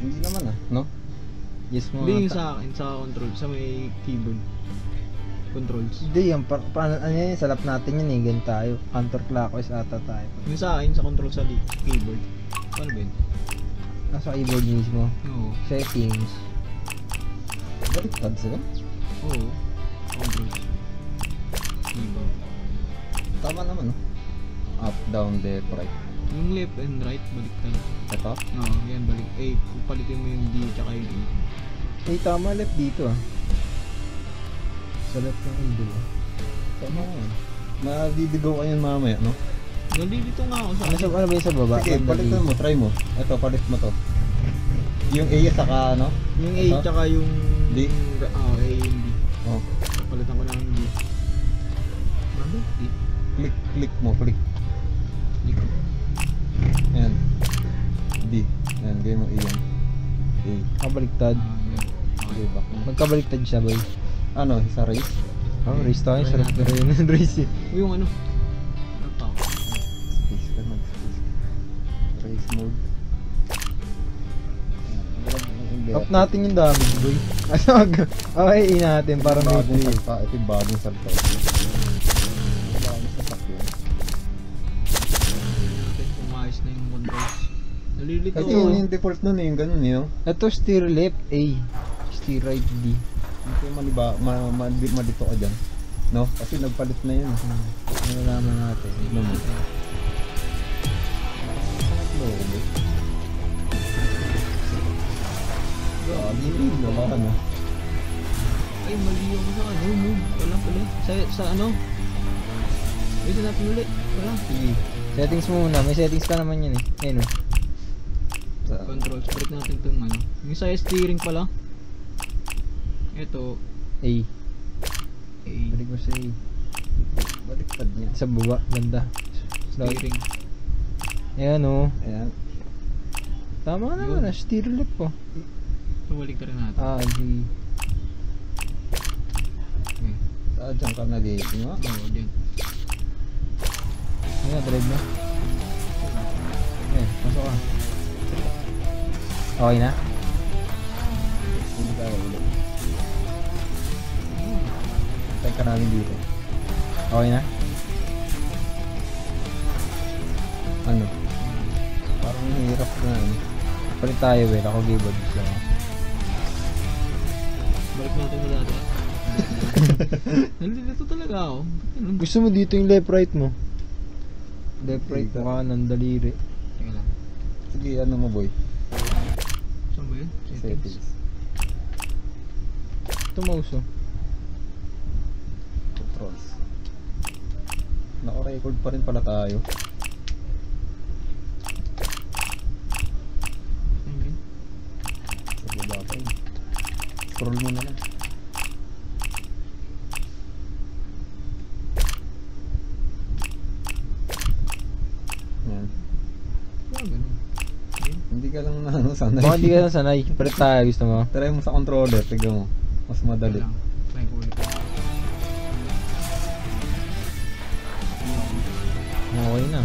B: Hindi naman ah, no?
A: Yes, mo.
C: Hindi yung sa akin, sa control, sa may keyboard. Controls.
A: Hindi, yung pa, paano, ano yun, sa lap natin yun eh, ganun tayo. Counterclockwise ata tayo.
C: Yung sa akin, sa control sa li- keyboard. Paano ba yun?
A: Nasa keyboard mismo.
C: Oo.
A: Settings.
B: Baliktad sila?
C: Oo. Controls. Keyboard.
B: Tama naman no? Up, down, left, right.
C: Yung left and right, baliktad.
B: Ito?
C: Oo, yan balik. Eh, palitin mo yung D tsaka yung E.
A: Eh, tama left dito ah. Sa left ng window ah.
B: Tama nga. Madidigaw ka yan mamaya, no?
C: Nandito nga ako sa
A: Ano, sa, ano ba yung sa baba?
B: Sige,
A: Bandali.
B: palitan mo, try mo. Ito, palit mo to. Yung A saka ano?
C: Yung A
B: Ito?
C: tsaka yung...
B: D?
C: Ah, A yung D.
B: Oh,
C: Palitan ko ng D. Ano? D?
B: click, click mo, click.
C: D.
B: Ayan, gawin mo A yan. A.
A: Kabaliktad.
C: Yan.
B: Okay, back mo.
A: Magkabaliktad siya, boy.
B: Ano, sa race?
A: Oh, race tayo. Sarap na rin yung race eh.
C: Uy, yung ano? Ano?
B: Space ka, mag-space. Race mode.
A: Up natin yung damage, boy. Ano, okay, i natin para may.
B: Ito yung bagong salta.
C: Nalilito
B: Kasi
C: ako.
B: yun yung default nun eh, yung ganun eh, no?
A: Ito, steer left A. Steer right D.
B: Hindi maliba, ma, ma, ma, malito ka dyan. No? Kasi nagpalit na yun.
A: Hmm. Nalalaman natin.
B: Tignan mo. Loko ba? Grabe, wala na.
C: Ay, mali yung sa ano, move. Wala pala. Sa, sa ano? Wait, natin ulit. Wala.
A: Sige. Settings mo muna. May settings ka naman yun eh. Ayun oh.
B: Sa,
C: Controls. Balik natin itong ano. Yung sa steering pala. Ito.
A: A.
C: A.
A: Balik mo sa A.
B: baliktad niya.
A: Sa baba. Ganda.
C: Steering.
A: Ayan oh.
B: Ayan.
A: Tama naman ah. Steer left po.
C: Pabalik ka rin natin.
A: Ah, D.
B: Ah, dyan ka nag-gate nga.
C: Oo, dyan.
A: Ayan, drive na. Eh, pasok ka. Okay na?
B: Hindi tayo ulit. Tayo ka namin dito.
A: Okay na?
B: Ano? Parang hirap na ano.
A: Palit tayo, well. Ako gayboard gusto ko.
C: Balik natin sa dati. Nandito talaga ako.
A: Gusto mo dito yung left right mo?
B: Left right
A: Right,
B: ka.
A: mukha ng daliri.
C: Lang.
B: Sige, ano mo boy? Settings.
A: Ito mouse oh.
B: Controls. Naka-record pa rin pala tayo.
C: Saan ba yun?
B: Sa baba pa yun. Scroll mo na lang. Yan.
C: Ah, ganun.
B: Hindi ka lang na ano, sanay.
A: Baka hindi ka na sanay. Palit tayo, gusto mo?
B: Try mo sa controller, tignan mo. Mas madali.
C: Try ko ulit.
A: Okay na.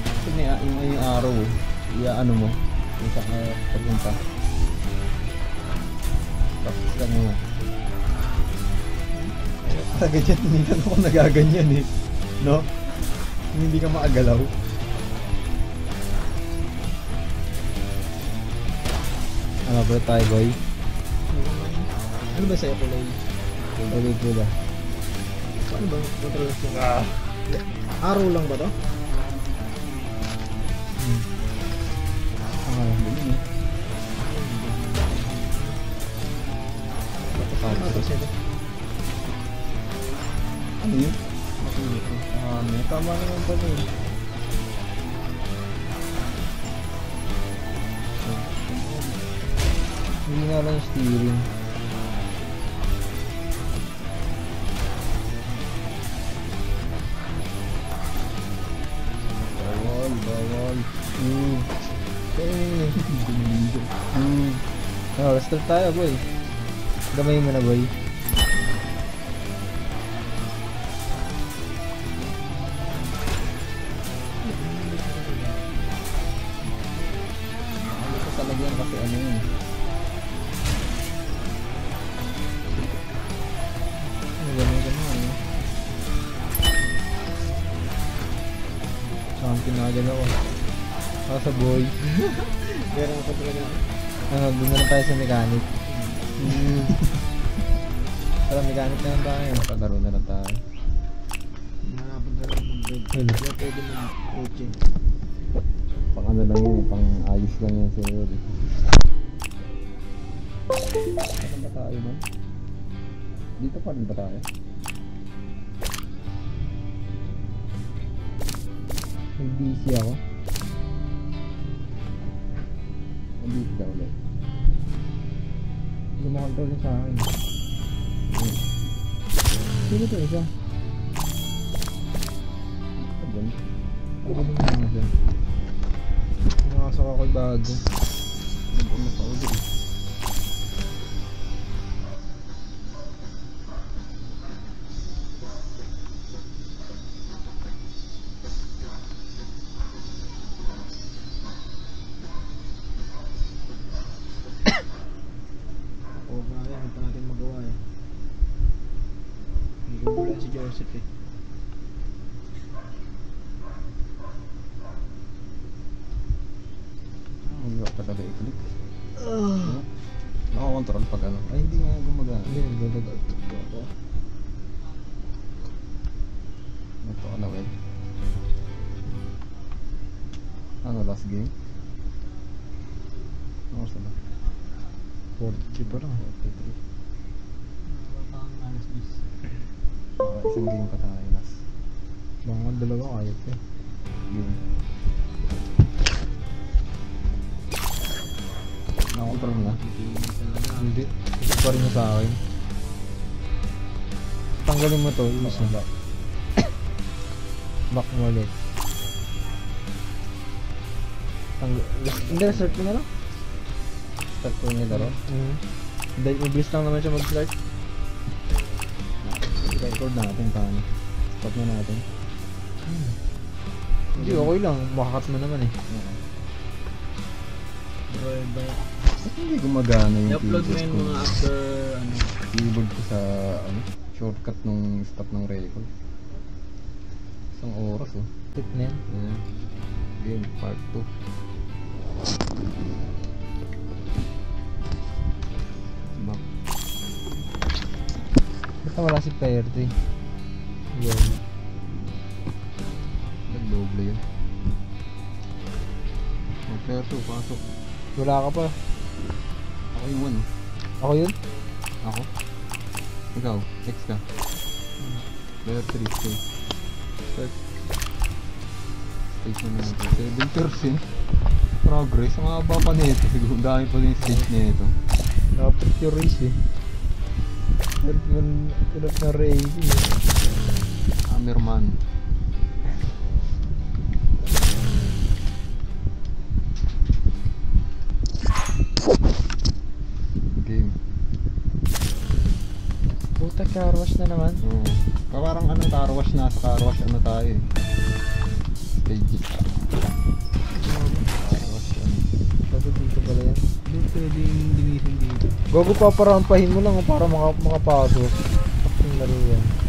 B: Kasi may, yung, yung arrow, ano mo, kung saan ka papunta. Tapos ka mo. Para ganyan, minsan ako nagaganyan eh. No? Yung Hindi ka maagalaw.
A: Ano, palit tayo, boy?
C: Ano ba sa'yo kulay?
A: Ko ba?
C: Ano ba? Controller siya? Arrow lang ba to?
A: Hmm. Okay.
B: Ganyan eh.
C: Ano ba sa'yo?
B: Ano yun? Ah, may tama naman pala eh.
A: Steering.
B: Bawal, bawal.
A: Hmm.
B: Eh,
A: Hmm. Oh, start tayo, boy. Gamay mo na, boy.
B: Dito pa rin ba tayo?
A: May busy ako.
B: Nandito ka ulit.
A: Control yun sa akin. Sino to isa?
B: Diyan.
A: Ano ba yung dyan? Nakasok ako bago.
B: Nag-ano pa ulit.
A: Tanggalin mo to, isa.
B: Back.
A: Back mo ulit. Tanggal. Hindi, start ko na lang.
B: Start ko yung laro.
A: Mm. Dahil mabilis lang naman siya mag-start.
B: Record natin paano. Stop na natin.
A: Hindi, okay lang. Makakat mo naman eh.
C: Driver.
B: Ba't hindi gumagana yung
C: I-upload mo
B: keyboard
C: yun
B: ko?
C: mga after ano.
B: Keyboard ko sa ano, shortcut nung stop ng record. Isang oras oh.
A: Tip na yan.
B: Ayan. Game part 2. Back.
A: Ba't wala si player 3? Yun.
B: Nag-doble yun. Oh, player 2, pasok.
A: Wala ka pa.
B: Ako yung one.
A: Ako yun?
B: Ikaw, X ka. Player 3, stay.
A: Start.
B: Stage na natin. 7%. Progress. Ang haba pa nito. Siguro dami pa din yung stage nito.
A: Dapat yung race eh. Hirap na race eh.
B: Hammerman.
A: Car wash na naman.
B: Oo. Parang ano, car wash na. Sa car wash ano tayo eh. Stages. Car wash ano.
A: Bago dito pala yan.
C: Hindi pwedeng linisin dito.
A: Gago pa parampahin mo lang oh, para maka makapasok. Fucking laro yan.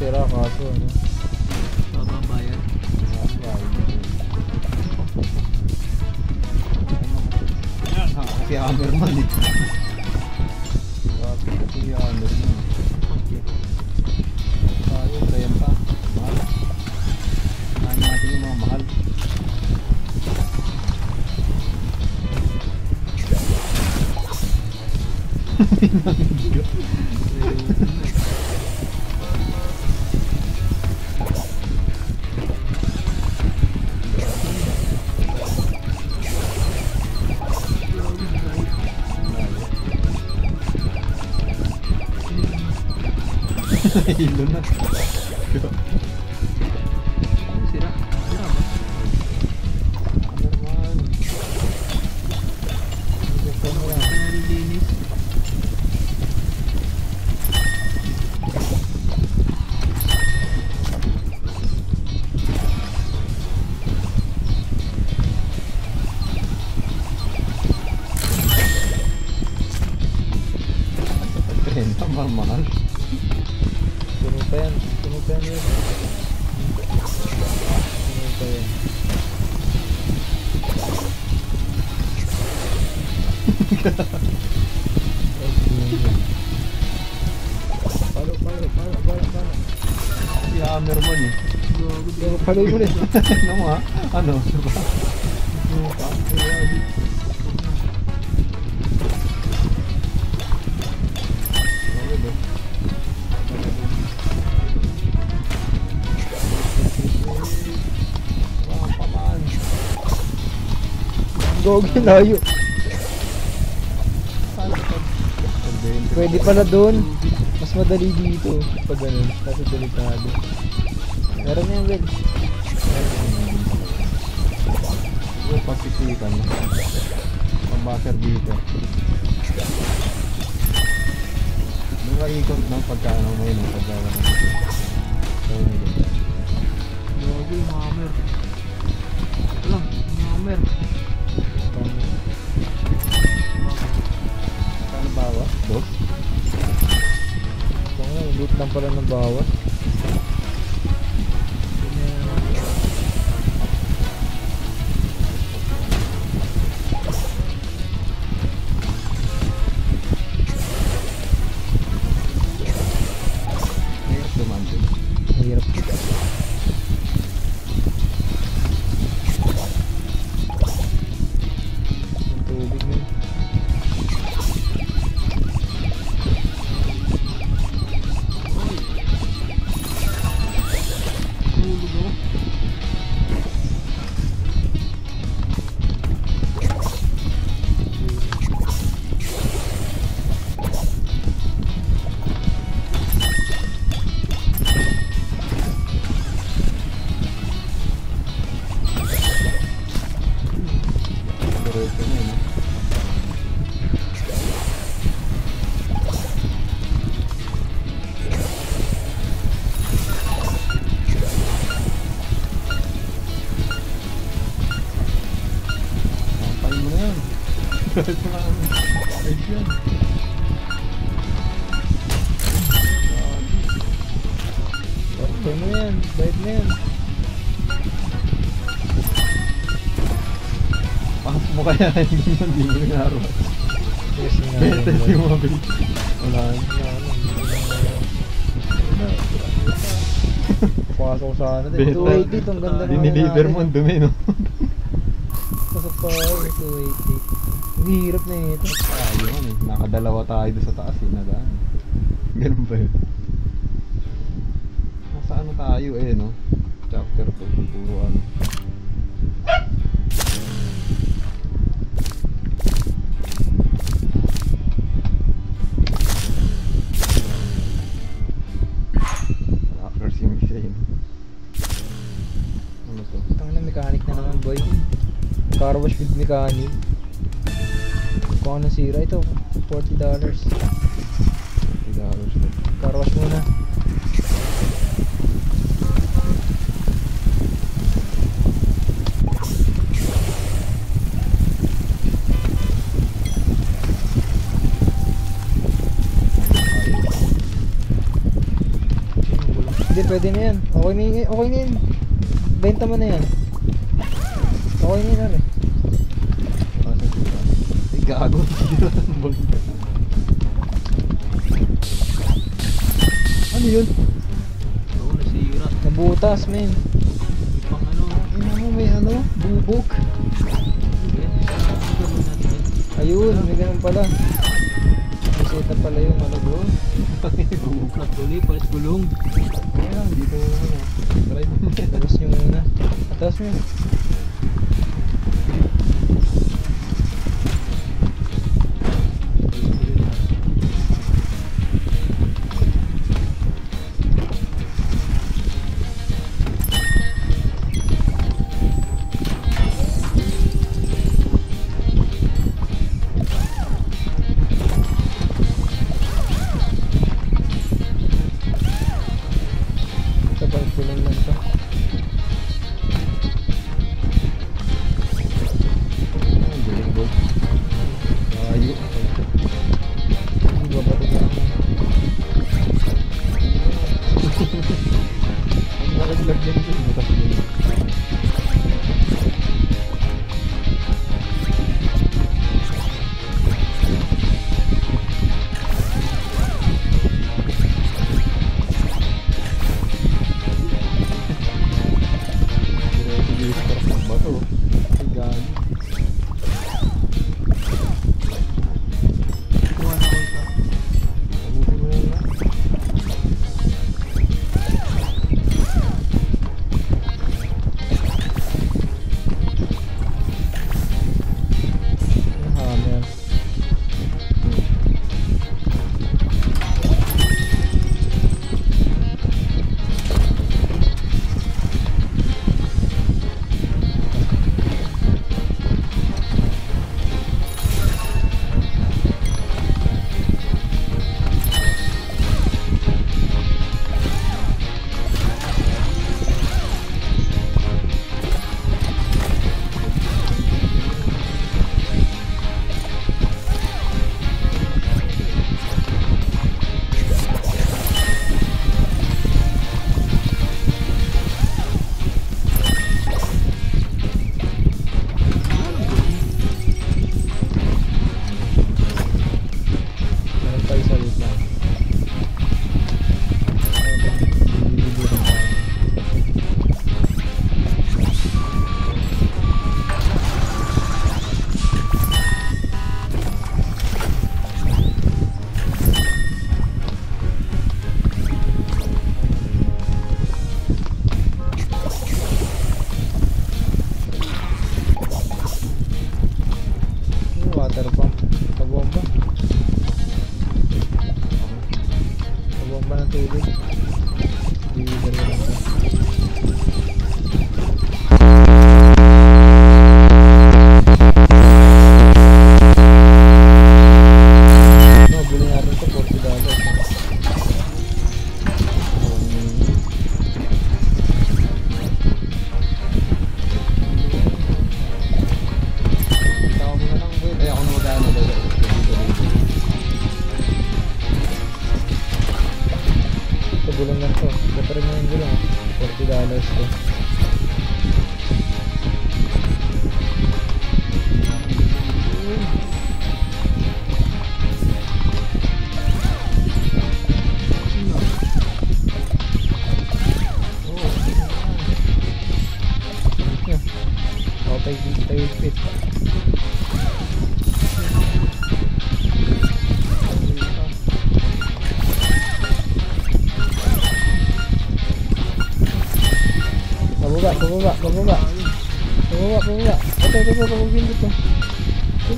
A: Ipasok ng sira kaso
B: Hilo na.
C: Ano
A: Palo, palo, palo, palo, palo.
B: Si Hammerman eh.
C: Gago
A: Pero palo mo rin.
B: ano mo ha? Ano? Diba? Solid, oh.
A: Pwede pala doon. Mas madali dito. Pag ganun. Kaso delikado. Meron na yan, Will.
B: Yung pagsiksikan. Ang buzzer dito. Nakaikot ng pagkaano mo yun. ang Pagkaano mo yun.
C: Gago yung hammer. Lang, yung hammer.
B: Kano bawa? Dos?
A: Lang pala ng bawas.
B: Kaya hindi mo hindi mo ginaro.
A: Yes, nga.
B: Bete
A: boy.
B: si Mobile.
A: Wala na. Pasok sa ano din.
B: Beta.
A: 280 tong ganda ng
B: Diniliver mo ang dumi, no?
A: Pasok pa ako 280. Hindi hirap na ito.
B: Yun eh. Nakadalawa tayo doon sa taas eh, nadaan. Ganun ba yun? Nasa ano tayo eh, no? Chapter 2, puro ano.
A: Mechanic. Kung ano sira ito, $40. dollars.
B: $50 to.
A: Car wash muna. Hindi, pwede na yan. Okay na. Okay na yun. Benta mo na yan. Okay na yun, eh.
B: Ano yun?
C: Oo, nasira.
A: Nabutas, men.
C: May pang ano.
B: Ina mo, may ano?
C: Yan?
A: Ayun, may ganun pala. May setup pala yun, ano bro?
B: Bubok.
C: Flat ulit, palit gulong.
B: Kaya lang, dito. Try mo.
A: Tapos nyo muna. Atas mo.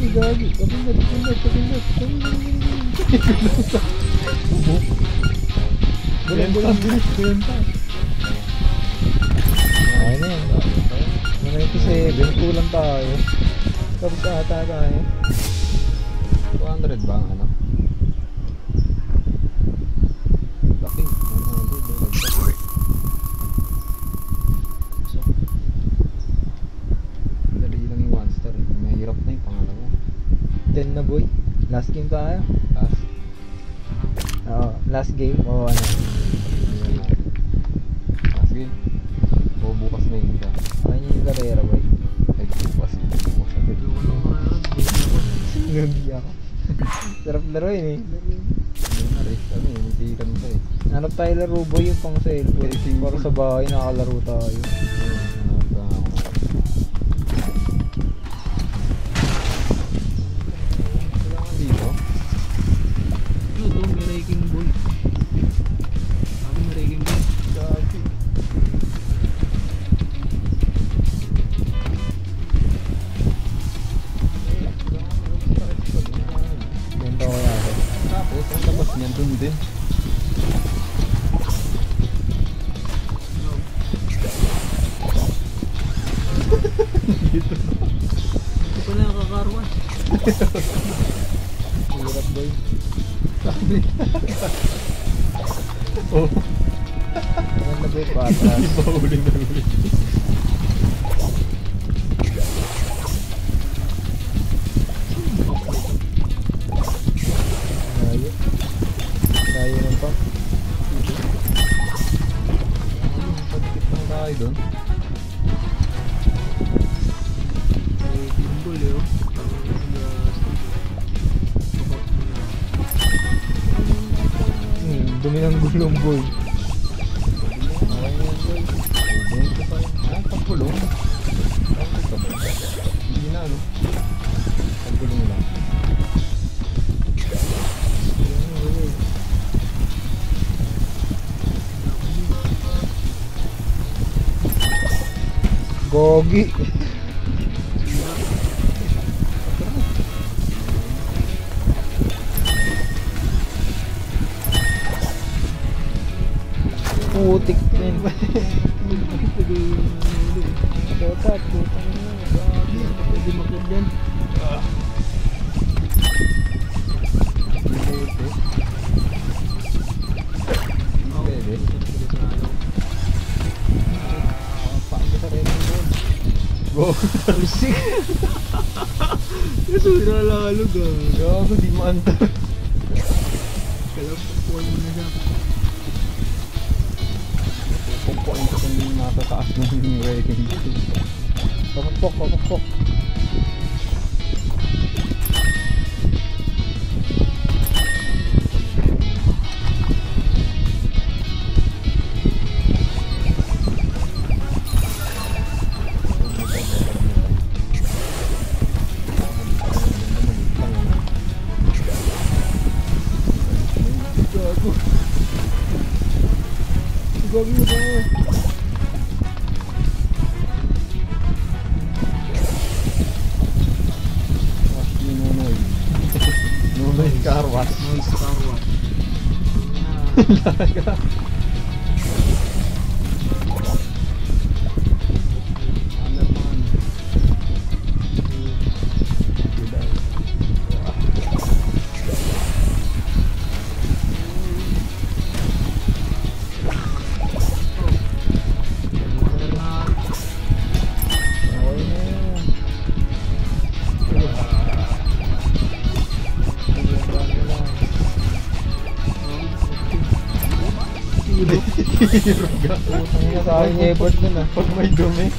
A: Sabi, gagi. Pabindot, pabindot, pabindot. Pabindot. Bulan, bulan, bilis, bulan pa. Ayun na yan. Mga 97, kulang tayo. Tapos ata tayo.
B: 200 ba ang ano? Laki. 100. So, dali lang yung one star eh. Mahirap na yung pangalawa.
A: 10 na boy. Last game tayo.
B: Tapos,
A: Oo, last game. O ano.
B: yun na. Tapos game. O bukas na yung isa.
A: Ayun yung karera boy.
B: Ay, bukas yun. Bukas
C: na nga. Bigyan ako.
A: Sarap laruin eh.
B: Yun na rin. Kami, muntikan pa eh.
A: Hanap tayo laro boy yung pang cellphone. Para sa bahay nakakalaro tayo.
B: Ayun,
A: Dota, putang ina. Grabe.
C: Pwede makit dyan.
B: Ah? Go.
C: Alisik. Kaso nalalalo ka.
B: Gago, di mo kung yung nasa taas ng rating.
A: Papakpok,
C: gracias.
A: Putang ina sa akin effort dun ah.
B: Pag may dumi.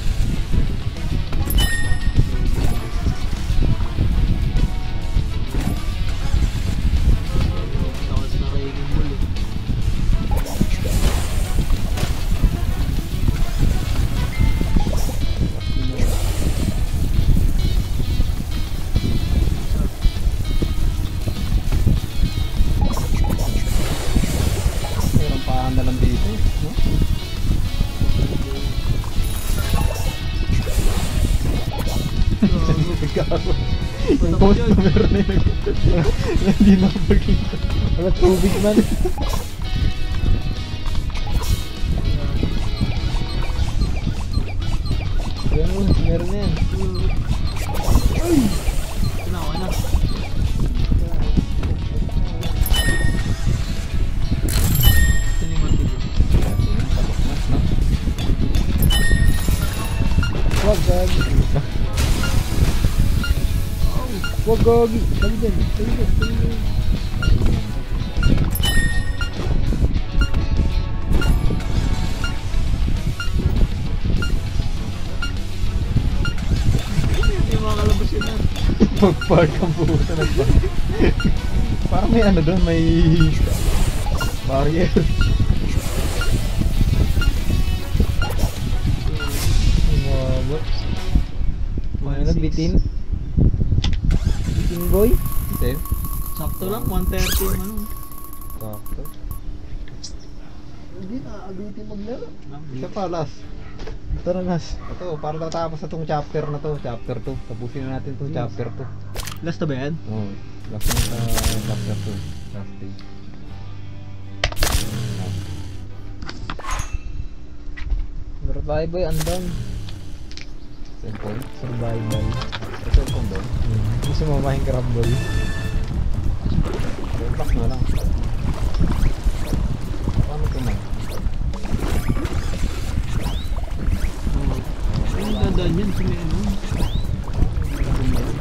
A: Wala tubig man. Yan mo, meron na yan.
C: Ito na, okay na. Ito na yung matindi.
A: Wag gagi. Wag gagi. Sabi dyan. Sabi dyan. Sabi dyan.
B: Pag-park ang puta nag-park. Parang may ano doon, may barrier.
A: Umabot. Ano bitin? Bitin boy?
B: Same.
C: Sakto lang, 130 yung ano.
B: Sakto.
A: Hindi na, abitin maglaro.
B: Isa pa, last.
A: Tara nas.
B: Ito, para tatapos na tong chapter na to, chapter 2. Tapusin na natin tong chapter 2.
C: Last na ba yan?
B: Oo, oh, last na sa chapter 2. Last day.
A: Tayo boy, andan.
B: Cellphone.
A: Survival.
B: Sa cellphone doon.
A: Hmm. Gusto mo mahing boy?
B: Rollback na lang. Paano ito
C: dadaan yan. Sa may ano.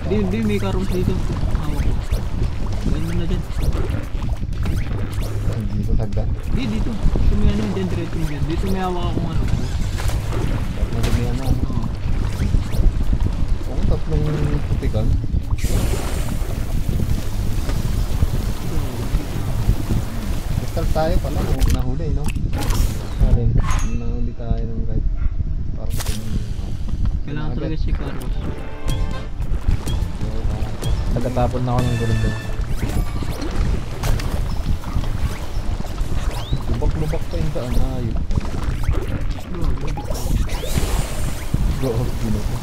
C: Hindi, hindi. May karong dito. Hawak ko. Gawin mo na dyan.
B: Hindi ko tagdan.
C: Hindi, dito. Sa may ano, dyan. Diretso mo yan. Dito may hawak akong ano.
B: At madumi ano.
C: Oo.
B: Kung tatlong putikan. Crystal tayo pala, nahu- nahuli no?
A: Alin?
B: Nahuli tayo ng guide. Parang
C: Kailangan talaga si Carlos.
A: Nagkatapon na ako ng gulong doon.
B: Lubak-lubak pa yung daan. Ayun. Go off din ako.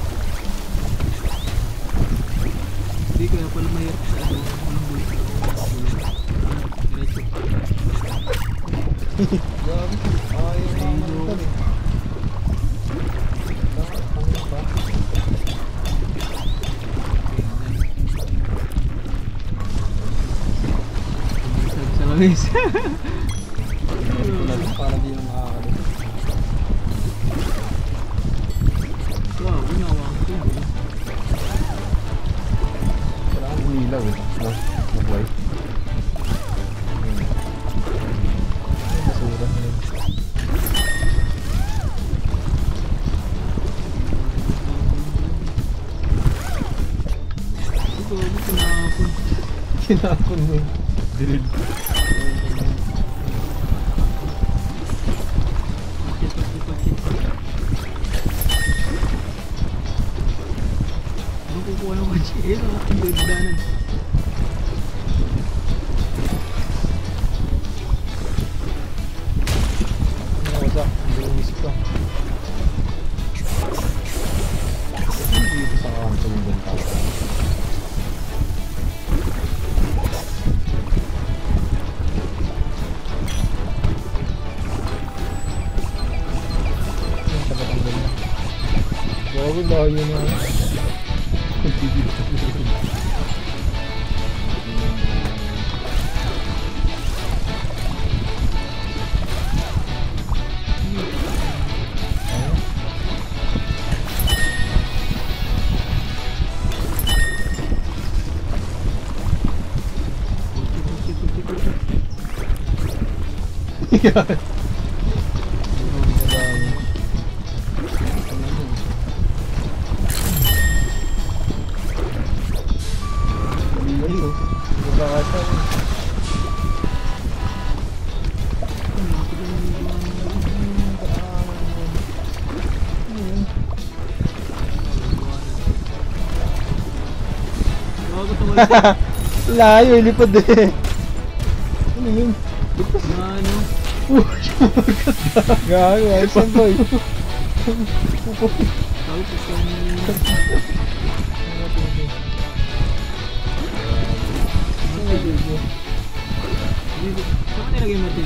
C: Hindi, kaya pala mahirap sa ano. Walang bulit. Diretso.
B: Grabe. Ayaw naman ito Tulad para di na makakalit.
C: Wow, ginawa ko ito.
B: Kailangan umilaw eh. Mag-white. Hmm.
A: Basura na yun.
C: Ano tinapon?
B: Tinapon mo yung
A: Yan. Layo, ilipad eh. Gago, ayos yan boy.
C: Saan nilagay mo ito?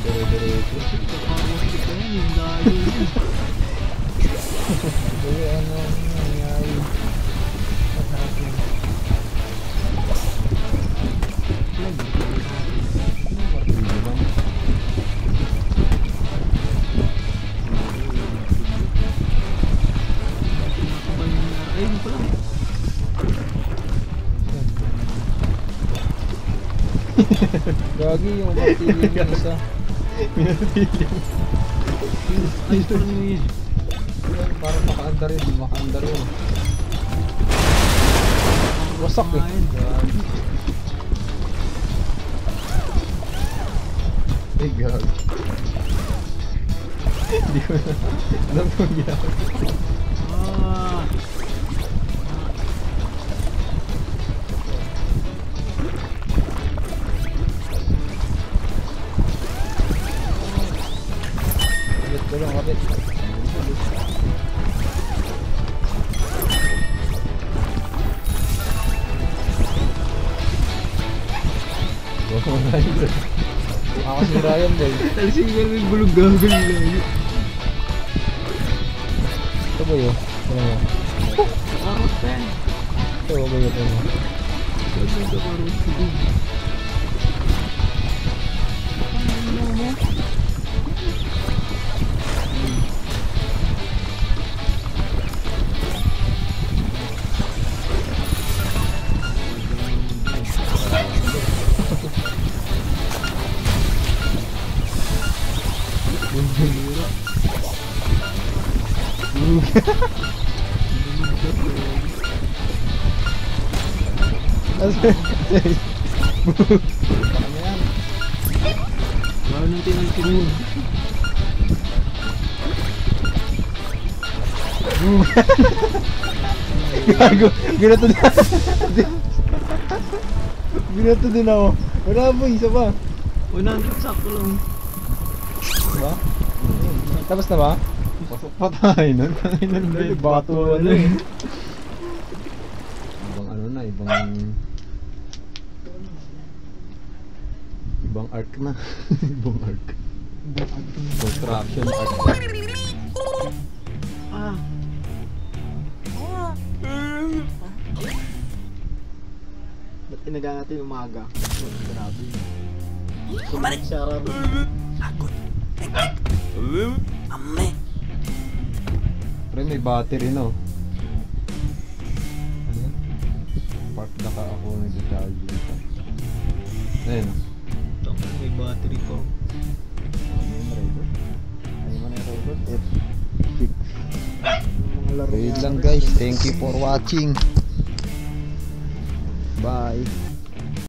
C: Kapangos ko yan, yung yun.
A: Boy, ano ang nangyari? What happened?
C: Ayun
A: Gagi yung martilyo ng isa.
C: Ayun pala nyo yun.
B: Parang di makaandar yun.
A: Wasak eh.
B: Ay, gag. Hindi ko na alam kung.
C: Ah. Talising ka rin bulog gagawin
A: binato din Binato din ako. Wala po, isa pa.
C: 100 sakto lang.
A: Diba? Tapos na ba?
B: Pasok pa tayo nun.
A: Bato ano eh.
B: Battery no. Ano yan? Park na ka ako nag-charge oh.
C: Tang may battery.
D: Ano yung robot? Ano man yung robot? F6. Mga laro
B: Wait
D: niya.
B: lang guys. Thank you for watching.